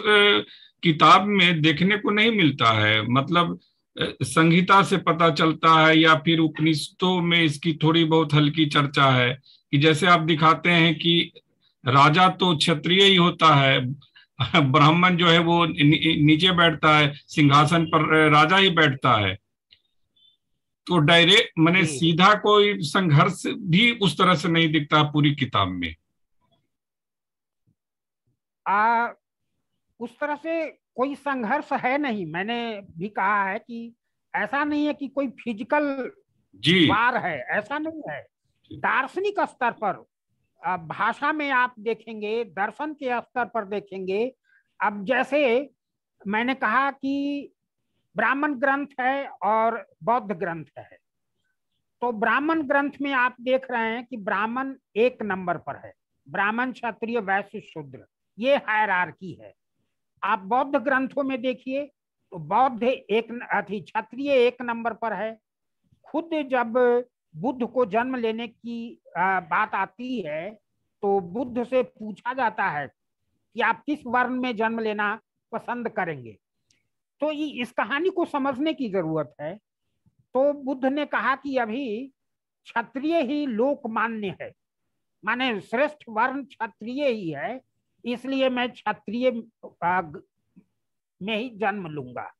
किताब में देखने को नहीं मिलता है। मतलब संहिता से पता चलता है या फिर उपनिषदों में इसकी थोड़ी बहुत हल्की चर्चा है कि जैसे आप दिखाते हैं कि राजा तो क्षत्रिय ही होता है ब्राह्मण जो है वो नीचे बैठता है सिंहासन पर राजा ही बैठता है। तो डायरेक्ट मैंने सीधा कोई संघर्ष भी उस तरह से नहीं दिखता पूरी किताब में। आ, उस तरह से कोई संघर्ष है नहीं। मैंने भी कहा है कि ऐसा नहीं है कि कोई फ़िज़िकल जी। वार है ऐसा नहीं है। दार्शनिक स्तर पर भाषा में आप देखेंगे दर्शन के स्तर पर देखेंगे अब जैसे मैंने कहा कि ब्राह्मण ग्रंथ है और बौद्ध ग्रंथ है। तो ब्राह्मण ग्रंथ में आप देख रहे हैं कि ब्राह्मण एक नंबर पर है। ब्राह्मण क्षत्रिय वैश्य शूद्र। ये हायरार्की है। आप बौद्ध ग्रंथों में देखिए तो बौद्ध एक अति क्षत्रिय एक नंबर पर है। खुद जब बुद्ध को जन्म लेने की बात आती है तो बुद्ध से पूछा जाता है कि आप किस वर्ण में जन्म लेना पसंद करेंगे। तो इस कहानी को समझने की ज़रूरत है। तो बुद्ध ने कहा कि अभी क्षत्रिय ही लोकमान्य है। माने श्रेष्ठ वर्ण क्षत्रिय ही है इसलिए मैं क्षत्रिय में ही जन्म लूँगा।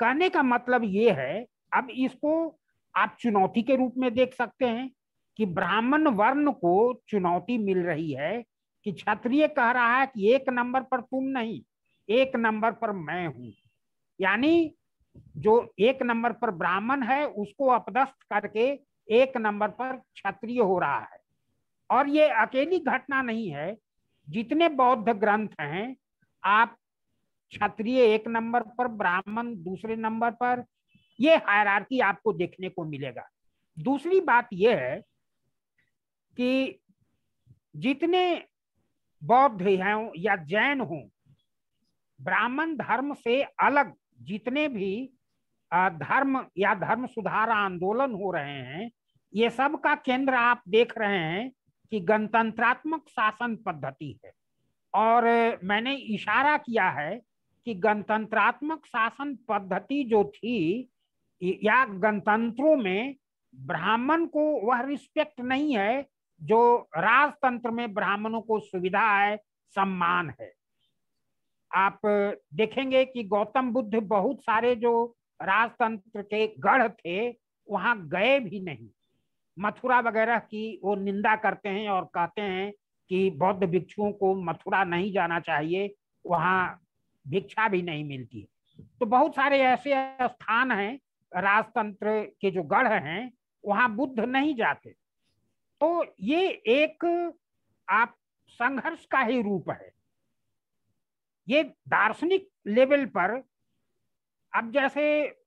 कहने का मतलब ये है, अब इसको आप चुनौती के रूप में देख सकते हैं कि ब्राह्मण वर्ण को चुनौती मिल रही है कि क्षत्रिय कह रहा है कि एक नंबर पर तुम नहीं, एक नंबर पर मैं हूँ। यानी जो एक नंबर पर ब्राह्मण है, उसको अपदस्थ करके एक नंबर पर क्षत्रिय हो रहा है। और ये अकेली घटना नहीं है जितने बौद्ध ग्रंथ हैं, आप क्षत्रिय एक नंबर पर, ब्राह्मण दूसरे नंबर पर, ये हायरार्की आपको देखने को मिलेगा। दूसरी बात यह है कि जितने बौद्ध हैं या जैन हों, ब्राह्मण धर्म से अलग जितने भी धर्म या धर्म सुधार आंदोलन हो रहे हैं, ये सब का केंद्र आप देख रहे हैं कि गणतंत्रात्मक शासन पद्धति है। और मैंने इशारा किया है कि गणतंत्रात्मक शासन पद्धति जो थी, या गणतंत्रों में ब्राह्मण को वह रिस्पेक्ट नहीं है, जो राजतंत्र में ब्राह्मणों को सुविधा है, सम्मान है। आप देखेंगे कि गौतम बुद्ध बहुत सारे जो राजतंत्र के गढ़ थे, वहाँ गए भी नहीं। मथुरा वगैरह की वो निंदा करते हैं और कहते हैं कि बौद्ध भिक्षुओं को मथुरा नहीं जाना चाहिए, वहाँ भिक्षा भी नहीं मिलती। तो बहुत सारे ऐसे स्थान हैं, राजतंत्र के जो गढ़ हैं, वहाँ बुद्ध नहीं जाते। तो ये एक आप संघर्ष का ही रूप है। ये दार्शनिक लेवल पर, अब जैसे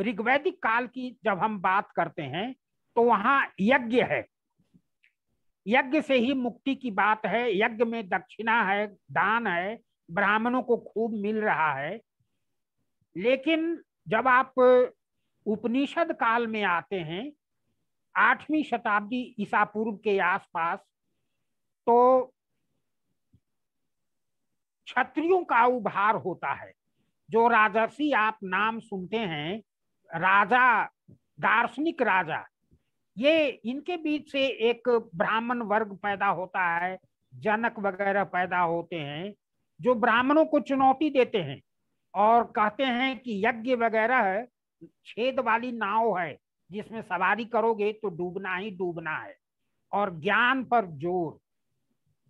ऋग्वैदिक काल की जब हम बात करते हैं तो वहाँ यज्ञ है। यज्ञ से ही मुक्ति की बात है। यज्ञ में दक्षिणा है, दान है, ब्राह्मणों को खूब मिल रहा है। लेकिन जब आप उपनिषद काल में आते हैं, आठवीं शताब्दी ईसा पूर्व के आसपास तो क्षत्रियों का उभार होता है। जो राजर्षि आप नाम सुनते हैं राजा, दार्शनिक राजा। ये इनके बीच से एक ब्राह्मण वर्ग पैदा होता है, जनक वगैरह पैदा होते हैं, जो ब्राह्मणों को चुनौती देते हैं और कहते हैं कि यज्ञ वगैरह छेद वाली नाव है, जिसमें सवारी करोगे तो डूबना ही डूबना है। और ज्ञान पर ज़ोर,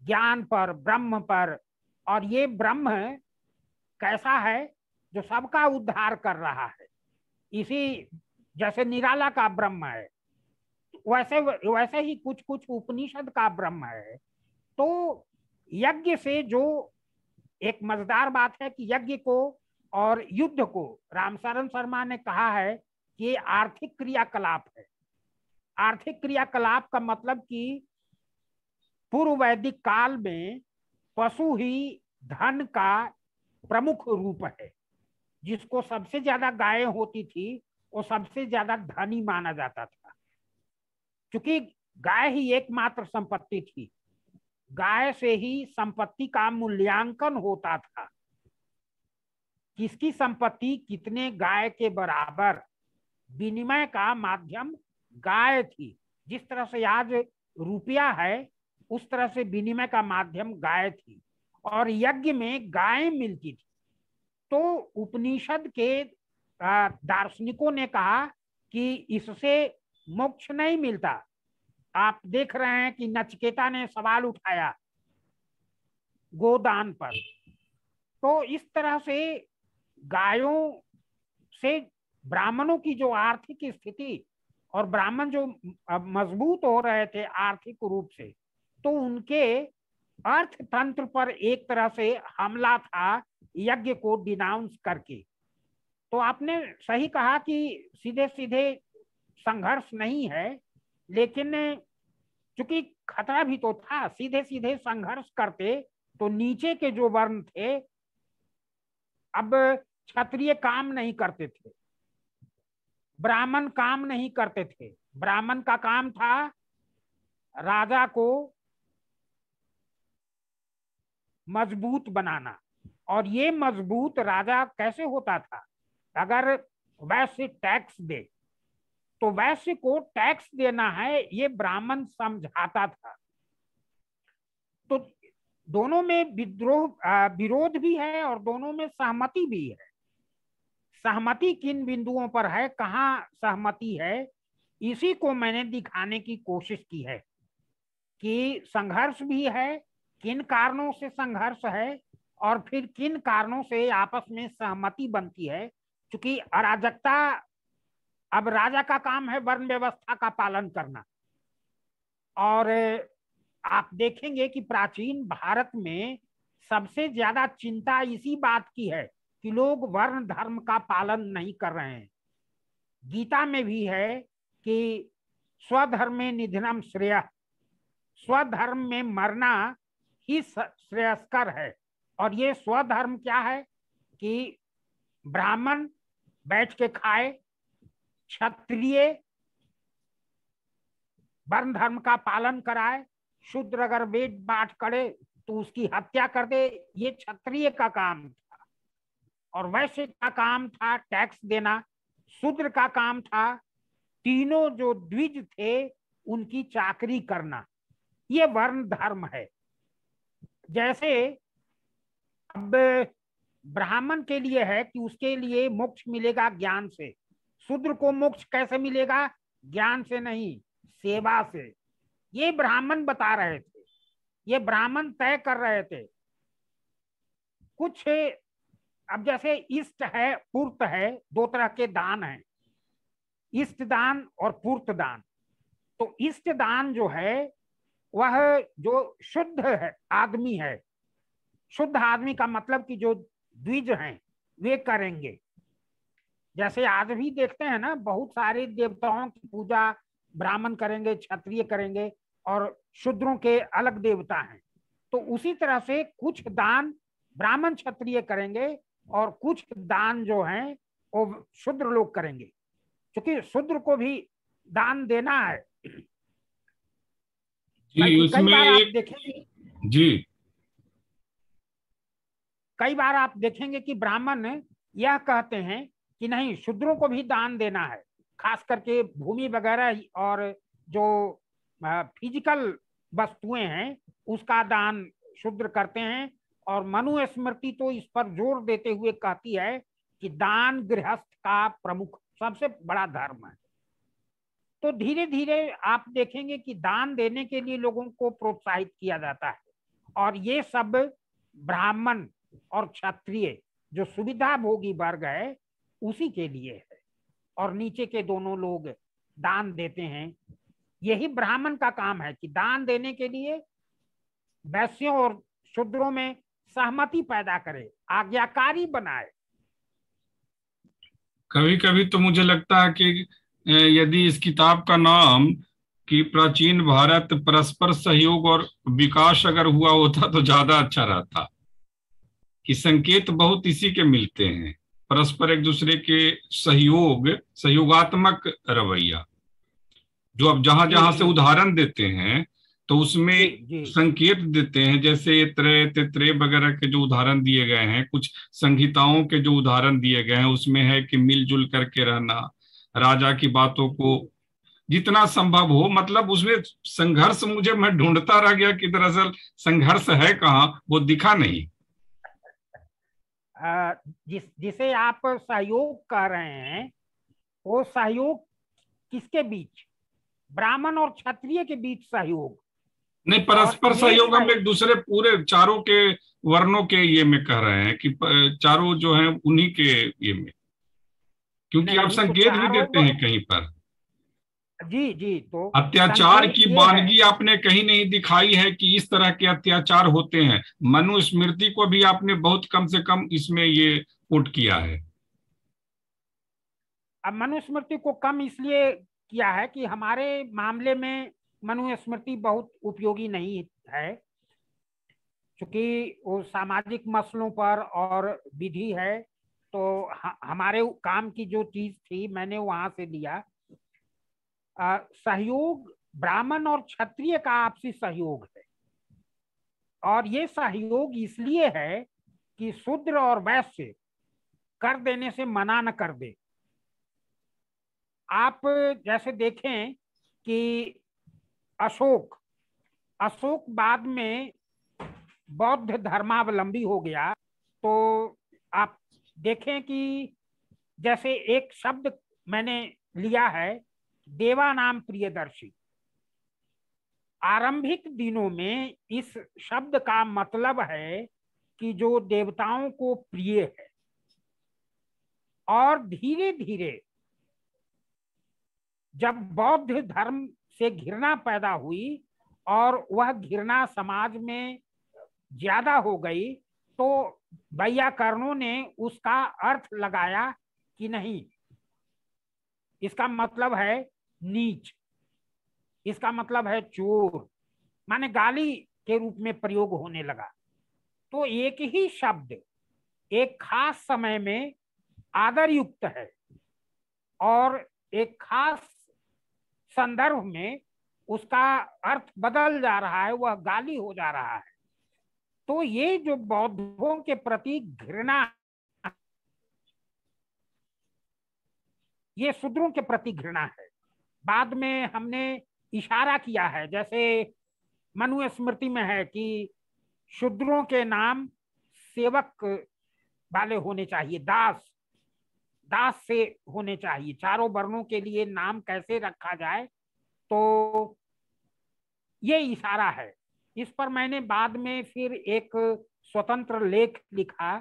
ज्ञान पर, ब्रह्म पर। और ये ब्रह्म कैसा है, जो सबका उद्धार कर रहा है। इसी जैसे निराला का ब्रह्म है, वैसे वैसे ही कुछ कुछ उपनिषद का ब्रह्म है। तो यज्ञ से जो एक मज़ेदार बात है कि यज्ञ को और युद्ध को, रामशरण शर्मा ने कहा है कि आर्थिक क्रियाकलाप है। आर्थिक क्रियाकलाप का मतलब कि पूर्व वैदिक काल में पशु ही धन का प्रमुख रूप है। जिसको सबसे ज़्यादा गाय होती थी, वो सबसे ज़्यादा धनी माना जाता था। क्योंकि गाय ही एकमात्र संपत्ति थी। गाय से ही संपत्ति का मूल्यांकन होता था। किसकी संपत्ति? कितने गाय के बराबर? विनिमय का माध्यम गाय थी। जिस तरह से आज रुपया है, उस तरह से विनिमय का माध्यम गाय थी। और यज्ञ में गाय मिलती थी। तो उपनिषद के दार्शनिकों ने कहा कि इससे मोक्ष नहीं मिलता। आप देख रहे हैं कि नचकेता ने सवाल उठाया गोदान पर। तो इस तरह से गायों से ब्राह्मणों की जो आर्थिक स्थिति और ब्राह्मण जो मज़बूत हो रहे थे आर्थिक रूप से तो उनके अर्थतंत्र पर एक तरह से हमला था, यज्ञ को डिनाउंस करके। तो आपने सही कहा कि सीधे सीधे संघर्ष नहीं है, लेकिन चूँकि खतरा भी तो था सीधे सीधे संघर्ष करते तो नीचे के जो वर्ण थे, अब क्षत्रिय काम नहीं करते थे। ब्राह्मण काम नहीं करते थे। ब्राह्मण का काम था राजा को मज़बूत बनाना। और ये मज़बूत राजा कैसे होता था? अगर वैश्य टैक्स दे तो वैश्य को टैक्स देना है, ये ब्राह्मण समझाता था। तो दोनों में विद्रोह विरोध भी है और दोनों में सहमति भी है। सहमति किन बिंदुओं पर है? कहाँ सहमति है? इसी को मैंने दिखाने की कोशिश की है कि संघर्ष भी है किन कारणों से संघर्ष है और फिर किन कारणों से आपस में सहमति बनती है? क्योंकि अराजकता, अब राजा का काम है वर्ण व्यवस्था का पालन करना। और आप देखेंगे कि प्राचीन भारत में सबसे ज़्यादा चिंता इसी बात की है कि लोग वर्ण धर्म का पालन नहीं कर रहे हैं। गीता में भी है कि स्वधर्म में निधनम श्रेय, स्वधर्म में मरना ही श्रेयस्कर है। और ये स्वधर्म क्या है? कि ब्राह्मण बैठ के खाए, क्षत्रिय वर्ण धर्म का पालन कराए, शुद्र अगर वेद बात करे तो उसकी हत्या कर दे। ये क्षत्रिय का काम था। और वैश्य का काम था टैक्स देना, शूद्र का काम था तीनों जो द्विज थे उनकी चाकरी करना। ये वर्ण धर्म है। जैसे अब ब्राह्मण के लिए है कि उसके लिए मोक्ष मिलेगा ज्ञान से। शूद्र को मोक्ष कैसे मिलेगा? ज्ञान से नहीं, सेवा से। ये ब्राह्मण बता रहे थे। ये ब्राह्मण तय कर रहे थे। कुछ अब जैसे इष्ट है, पूर्त है, दो तरह के दान है। इष्ट दान और पूर्त दान। तो इष्ट दान जो है वह जो शुद्ध है, आदमी है। शुद्ध आदमी का मतलब कि जो द्विज हैं, वे करेंगे। जैसे आज भी देखते हैं ना, बहुत सारे देवताओं की पूजा ब्राह्मण करेंगे, क्षत्रिय करेंगे और शूद्रों के अलग देवता हैं। तो उसी तरह से कुछ दान ब्राह्मण क्षत्रिय करेंगे और कुछ दान जो हैं, वो शूद्र लोग करेंगे। क्योंकि शूद्र को भी दान देना है। जी उसमें एक देखेंगे जी। कई बार आप देखेंगे कि ब्राह्मण यह कहते हैं कि नहीं शूद्रों को भी दान देना है खास करके भूमि वगैरह और जो फ़िज़िकल वस्तुएँ हैं उसका दान शूद्र करते हैं और मनु स्मृति तो इस पर ज़ोर देते हुए कहती है कि दान गृहस्थ का प्रमुख सबसे बड़ा धर्म है। तो धीरे धीरे आप देखेंगे कि दान देने के लिए लोगों को प्रोत्साहित किया जाता है। और ये सब ब्राह्मण और क्षत्रिय जो सुविधा भोगी वर्ग है, उसी के लिए है। और नीचे के दोनों लोग दान देते हैं। यही ब्राह्मण का काम है कि दान देने के लिए वैश्यों और शूद्रों में सहमति पैदा करे, आज्ञाकारी बनाए। कभी कभी तो मुझे लगता है कि यदि इस किताब का नाम कि प्राचीन भारत परस्पर सहयोग और विकास अगर हुआ होता तो ज़्यादा अच्छा रहता। कि संकेत बहुत इसी के मिलते हैं। परस्पर एक दूसरे के सहयोग सहयोगात्मक रवैया। जो अब जहाँ जहाँ से उदाहरण देते हैं तो उसमें। संकेत देते हैं जैसे त्रे तित्रे वगैरह के जो उदाहरण दिए गए हैं कुछ संहिताओं के जो उदाहरण दिए गए हैं उसमें है कि मिलजुल करके रहना राजा की बातों को जितना संभव हो मतलब उसमें संघर्ष मुझे मैं ढूंढता रह गया कि दरअसल संघर्ष है कहाँ वो दिखा नहीं। जिस जिसे आप सहयोग कह रहे हैं वो सहयोग किसके बीच? ब्राह्मण और क्षत्रिय के बीच सहयोग। नहीं परस्पर सहयोग हम एक दूसरे पूरे चारों के वर्णों के ये में कह रहे हैं कि चारों जो हैं उन्हीं के ये में। क्योंकि आप संकेत भी देते हैं। कहीं पर। जी जी तो अत्याचार की बानगी आपने कहीं नहीं दिखाई है कि इस तरह के अत्याचार होते हैं। मनुस्मृति को भी आपने बहुत कम से कम इसमें ये पुट किया है। अब मनुस्मृति को कम इसलिए किया है कि हमारे मामले में मनुस्मृति बहुत उपयोगी नहीं है क्योंकि वो सामाजिक मसलों पर और विधि है। तो हमारे काम की जो चीज़ थी, मैंने वहाँ से लिया। सहयोग ब्राह्मण और क्षत्रिय का आपसी सहयोग है। और ये सहयोग इसलिए है कि शूद्र और वैश्य कर देने से मना न कर दे। आप जैसे देखें कि अशोक अशोक बाद में बौद्ध धर्मावलंबी हो गया तो आप देखें कि जैसे एक शब्द मैंने लिया है, देवा नाम प्रियदर्शी। आरंभिक दिनों में इस शब्द का मतलब है कि जो देवताओं को प्रिय है। और धीरे धीरे जब बौद्ध धर्म से घृणा पैदा हुई और वह घृणा समाज में ज़्यादा हो गई तो व्याकरणों ने उसका अर्थ लगाया कि नहीं। इसका मतलब है नीच। इसका मतलब है चोर। माने गाली के रूप में प्रयोग होने लगा। तो एक ही शब्द, एक खास समय में आदर युक्त है और एक खास संदर्भ में उसका अर्थ बदल जा रहा है, वह गाली हो जा रहा है। तो ये जो बौद्धों के प्रति घृणा, ये शूद्रों के प्रति घृणा है। बाद में हमने इशारा किया है, जैसे मनु स्मृति में है कि शूद्रों के नाम सेवक वाले होने चाहिए, दास दास से होने चाहिए। चारों वर्णों के लिए नाम कैसे रखा जाए तो ये इशारा है। इस पर मैंने बाद में फिर एक स्वतंत्र लेख लिखा,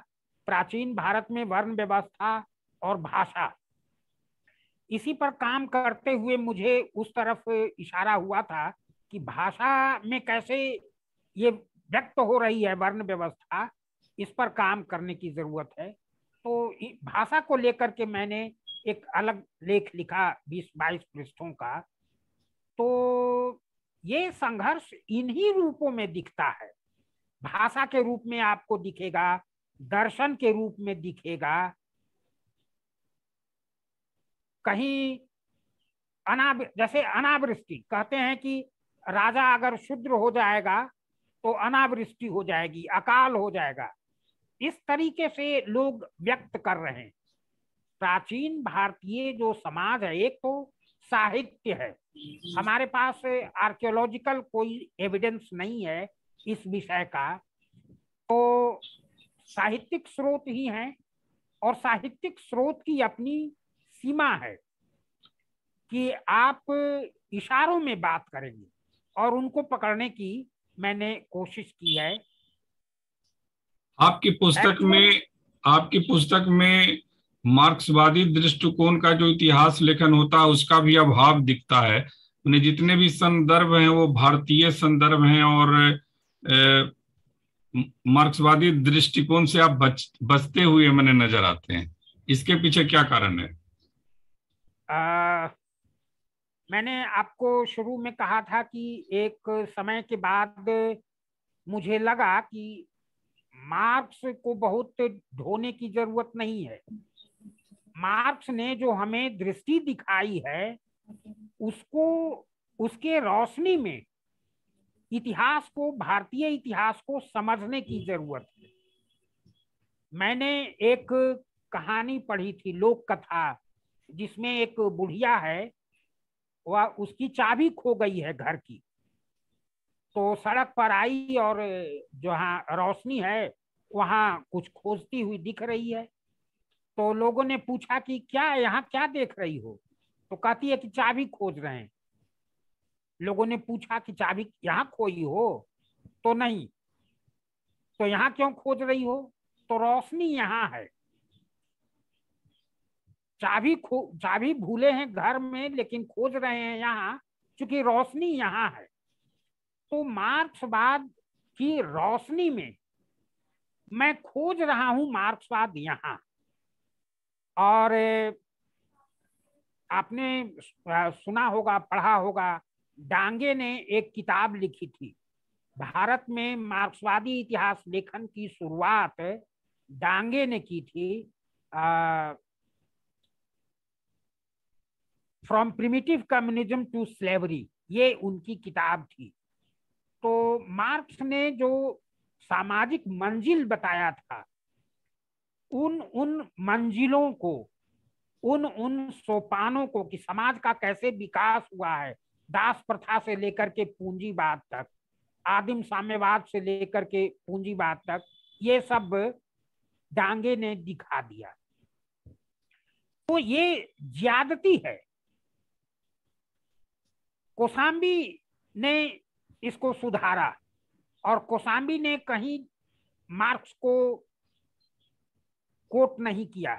प्राचीन भारत में वर्ण व्यवस्था और भाषा। इसी पर काम करते हुए मुझे उस तरफ़ इशारा हुआ था कि भाषा में कैसे ये व्यक्त हो रही है वर्ण व्यवस्था, इस पर काम करने की ज़रूरत है। तो भाषा को लेकर के मैंने एक अलग लेख लिखा, बीस बाईस पृष्ठों का। तो ये संघर्ष इन्हीं रूपों में दिखता है। भाषा के रूप में आपको दिखेगा, दर्शन के रूप में दिखेगा। कहीं अनाव जैसे अनावृष्टि, कहते हैं कि राजा अगर शुद्र हो जाएगा तो अनावृष्टि हो जाएगी, अकाल हो जाएगा। इस तरीके से लोग व्यक्त कर रहे हैं। प्राचीन भारतीय जो समाज है, एक तो साहित्य है। हमारे पास आर्कियोलॉजिकल कोई एविडेंस नहीं है इस विषय का। तो साहित्यिक स्रोत ही हैं और साहित्यिक स्रोत की अपनी सीमा है कि आप इशारों में बात करेंगे और उनको पकड़ने की मैंने कोशिश की है। आपकी पुस्तक में आपकी पुस्तक में मार्क्सवादी दृष्टिकोण का जो इतिहास लेखन होता है उसका भी अभाव दिखता है। उन्हें जितने भी संदर्भ हैं वो भारतीय संदर्भ हैं और मार्क्सवादी दृष्टिकोण से आप बच बचते हुए मैंने नज़र आते हैं। इसके पीछे क्या कारण है? आ, मैंने आपको शुरू में कहा था कि एक समय के बाद मुझे लगा कि मार्क्स को बहुत ढोने की ज़रूरत नहीं है। मार्क्स ने जो हमें दृष्टि दिखाई है उसको उसके रोशनी में इतिहास को भारतीय इतिहास को समझने की ज़रूरत है। मैंने एक कहानी पढ़ी थी लोक कथा जिसमें एक बुढ़िया है वह उसकी चाबी खो गई है घर की। तो सड़क पर आई और जहाँ रोशनी है वहाँ कुछ खोजती हुई दिख रही है। तो लोगों ने पूछा कि क्या यहाँ क्या देख रही हो? तो कहती है कि चाबी खोज रहे हैं। लोगों ने पूछा कि चाबी यहाँ खोई हो? तो नहीं। तो यहाँ क्यों खोज रही हो? तो रोशनी यहाँ है। चाबी खो, चाबी भूले हैं घर में, लेकिन खोज रहे हैं यहाँ, क्योंकि रोशनी यहाँ है। तो मार्क्सवाद की रोशनी में मैं खोज रहा हूँ मार्क्सवाद यहाँ। और आपने सुना होगा, पढ़ा होगा, डांगे ने एक किताब लिखी थी। भारत में मार्क्सवादी इतिहास लेखन की शुरुआत डांगे ने की थी from primitive communism to slavery ये उनकी किताब थी। तो मार्क्स ने जो सामाजिक मंजिल बताया था उन उन मंजिलों को, उन उन सोपानों को कि समाज का कैसे विकास हुआ है, दास प्रथा से लेकर के पूंजीवाद तक, आदिम साम्यवाद से लेकर के पूंजीवाद तक, ये सब डांगे ने दिखा दिया। तो ये ज्यादती है। कोसाम्बी ने इसको सुधारा और कोसाम्बी ने कहीं मार्क्स को कोट नहीं किया।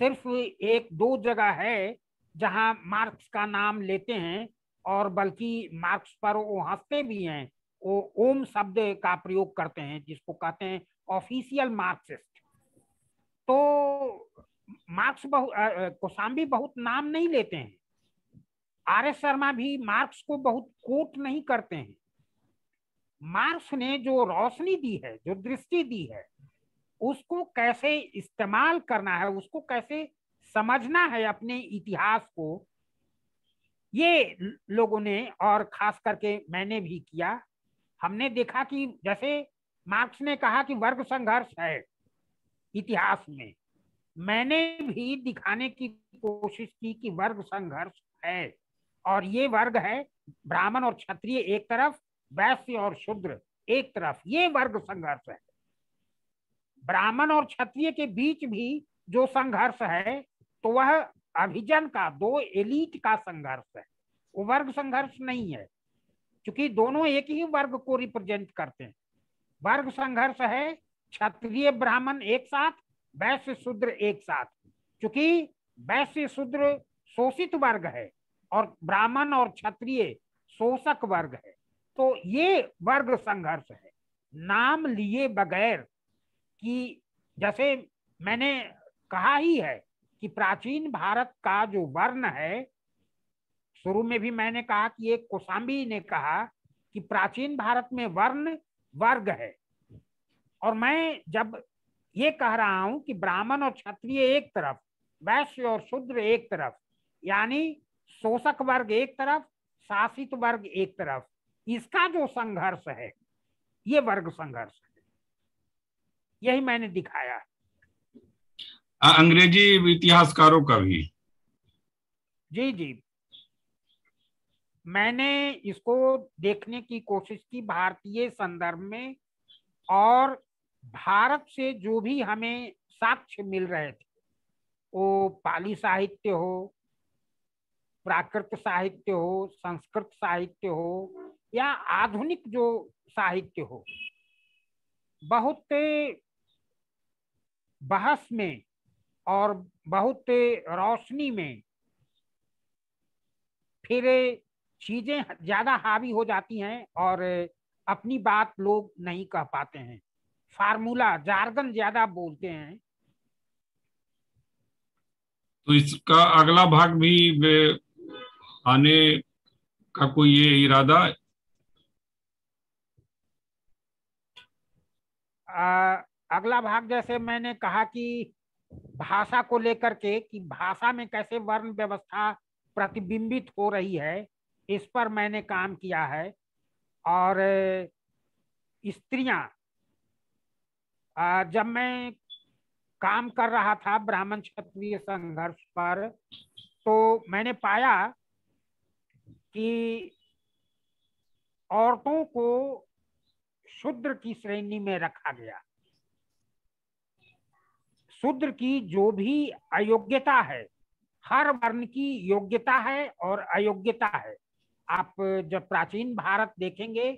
सिर्फ़ एक दो जगह है जहाँ मार्क्स का नाम लेते हैं और बल्कि मार्क्स पर वो हँसते भी हैं। वो ओम शब्द का प्रयोग करते हैं, जिसको कहते हैं ऑफिशियल मार्क्सिस्ट। तो मार्क्स बहुत कोसाम्बी बहुत नाम नहीं लेते हैं। आर एस शर्मा भी मार्क्स को बहुत कोट नहीं करते हैं। मार्क्स ने जो रोशनी दी है, जो दृष्टि दी है उसको कैसे इस्तेमाल करना है, उसको कैसे समझना है अपने इतिहास को, ये लोगों ने और खास करके मैंने भी किया। हमने देखा कि जैसे मार्क्स ने कहा कि वर्ग संघर्ष है इतिहास में, मैंने भी दिखाने की कोशिश की कि वर्ग संघर्ष है और ये वर्ग है ब्राह्मण और क्षत्रिय एक तरफ़, वैश्य और शूद्र एक तरफ़, ये वर्ग संघर्ष है। ब्राह्मण और क्षत्रिय के बीच भी जो संघर्ष है तो वह अभिजन का, दो एलिट का संघर्ष है। वो वर्ग संघर्ष नहीं है, क्योंकि दोनों एक ही वर्ग को रिप्रेजेंट करते हैं। वर्ग संघर्ष है, क्षत्रिय ब्राह्मण एक साथ, वैश्य शूद्र एक साथ, क्योंकि वैश्य शूद्र शोषित वर्ग है और ब्राह्मण और क्षत्रिय शोषक वर्ग है। तो ये वर्ग संघर्ष है। नाम लिए बगैर कि जैसे मैंने कहा ही है कि प्राचीन भारत का जो वर्ण है, शुरू में भी मैंने कहा कि एक कोसाम्बी ने कहा कि प्राचीन भारत में वर्ण वर्ग है। और मैं जब ये कह रहा हूँ कि ब्राह्मण और क्षत्रिय एक तरफ़, वैश्य और शूद्र एक तरफ़, यानी शोषक वर्ग एक तरफ़, शासित वर्ग एक तरफ़, इसका जो संघर्ष है, ये वर्ग संघर्ष है। यही मैंने दिखाया। अंग्रेज़ी इतिहासकारों का भी। जी जी। मैंने इसको देखने की कोशिश की भारतीय संदर्भ में और भारत से जो भी हमें साक्ष्य मिल रहे थे वो पाली साहित्य हो प्राकृत साहित्य हो संस्कृत साहित्य हो या आधुनिक जो साहित्य हो बहुत बहस में और बहुत रोशनी में फिर चीज़ें ज़्यादा हावी हो जाती हैं और अपनी बात लोग नहीं कह पाते हैं। फार्मूला जार्गन ज़्यादा बोलते हैं। तो इसका अगला भाग भी आने का कोई ये इरादा? अगला भाग जैसे मैंने कहा कि भाषा को लेकर के कि भाषा में कैसे वर्ण व्यवस्था प्रतिबिंबित हो रही है, इस पर मैंने काम किया है। और स्त्रियाँ जब मैं काम कर रहा था ब्राह्मण क्षत्रिय संघर्ष पर तो मैंने पाया कि औरतों को शूद्र की श्रेणी में रखा गया। शूद्र की जो भी अयोग्यता है, हर वर्ण की योग्यता है और अयोग्यता है। आप जब प्राचीन भारत देखेंगे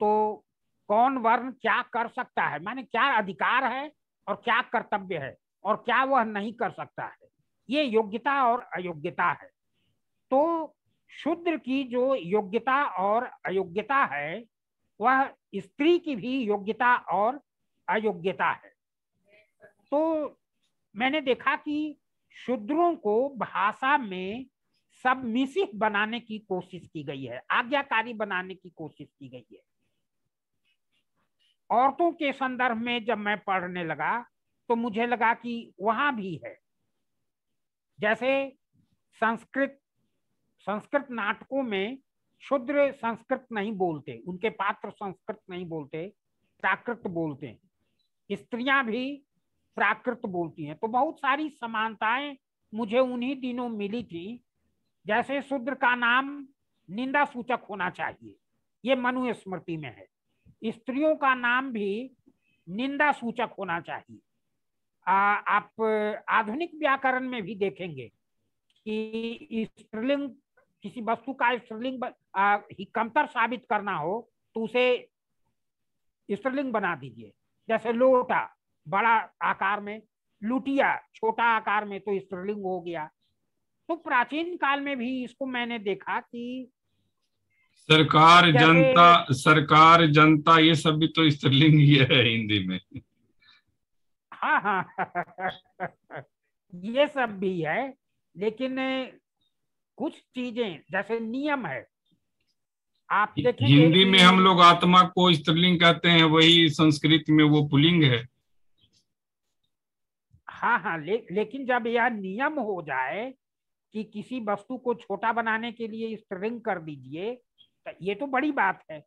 तो कौन वर्ण क्या कर सकता है? माने क्या अधिकार है और क्या कर्तव्य है और क्या वह नहीं कर सकता है? ये योग्यता और अयोग्यता है। तो शूद्र की जो योग्यता और अयोग्यता है, वह स्त्री की भी योग्यता और अयोग्यता है। तो मैंने देखा कि शूद्रों को भाषा में सब मिसिफ बनाने की कोशिश की गई है, आज्ञाकारी बनाने की कोशिश की गई है। औरतों के संदर्भ में जब मैं पढ़ने लगा तो मुझे लगा कि वहाँ भी है। जैसे संस्कृत संस्कृत नाटकों में शुद्र संस्कृत नहीं बोलते, उनके पात्र संस्कृत नहीं बोलते, प्राकृत बोलते हैं। स्त्रियाँ भी प्राकृत बोलती हैं। तो बहुत सारी समानताएँ मुझे उन्हीं दिनों मिली थी जैसे शूद्र का नाम निंदा सूचक होना चाहिए। ये मनु स्मृति में है। स्त्रियों का नाम भी निंदा सूचक होना चाहिए। आ, आप आधुनिक व्याकरण में भी देखेंगे कि स्त्रीलिंग किसी वस्तु का स्त्रीलिंग कमतर साबित करना हो तो उसे स्त्रीलिंग बना दीजिए। जैसे लोटा बड़ा आकार में लुटिया छोटा आकार में तो स्त्रीलिंग हो गया। तो प्राचीन काल में भी इसको मैंने देखा कि सरकार जनता सरकार जनता ये सब भी तो स्त्रीलिंग ही है हिंदी में। हाँ हाँ। ये सब भी है लेकिन कुछ चीज़ें जैसे नियम है। आप देखिए हिंदी में हम लोग आत्मा को स्त्रीलिंग कहते हैं वही संस्कृत में वो पुलिंग है। हाँ हाँ ले, लेकिन जब यह नियम हो जाए कि किसी वस्तु को छोटा बनाने के लिए स्त्रीलिंग कर दीजिए तो ये तो बड़ी बात है।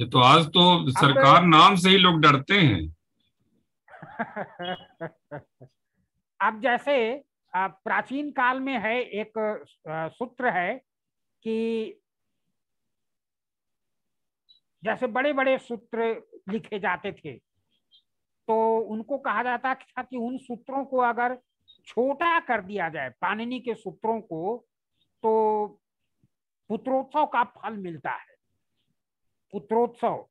ये तो आज तो सरकार नाम से ही लोग डरते हैं। अब जैसे प्राचीन काल में है एक सूत्र है कि जैसे बड़े बड़े सूत्र लिखे जाते थे। तो उनको कहा जाता था कि उन सूत्रों को अगर छोटा कर दिया जाए पानिनी के सूत्रों को तो पुत्रोत्सव का फल मिलता है। पुत्रोत्सव।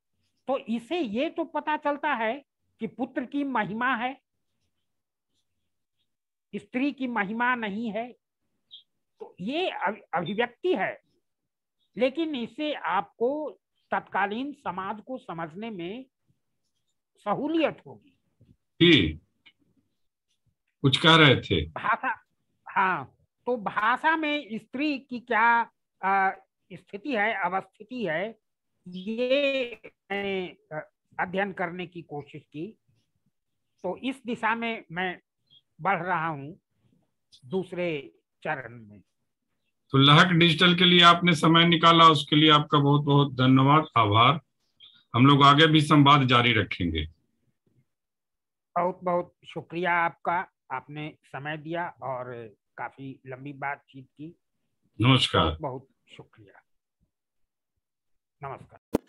तो इसे ये तो पता चलता है कि पुत्र की महिमा है, स्त्री की महिमा नहीं है तो ये अभिव्यक्ति है। लेकिन इसे आपको तत्कालीन समाज को समझने में सहूलियत होगी। कुछ कह रहे थे। भाषा हाँ तो भाषा में स्त्री की क्या स्थिति है अवस्थिति है ये मैंने अध्ययन करने की कोशिश की। तो इस दिशा में मैं बढ़ रहा हूँ दूसरे चरण में। तो लहक डिजिटल के लिए आपने समय निकाला उसके लिए आपका बहुत बहुत धन्यवाद आभार। हम लोग आगे भी संवाद जारी रखेंगे। बहुत बहुत शुक्रिया आपका। आपने समय दिया और काफ़ी लंबी बातचीत की। नमस्कार। बहुत, बहुत शुक्रिया। नमस्कार।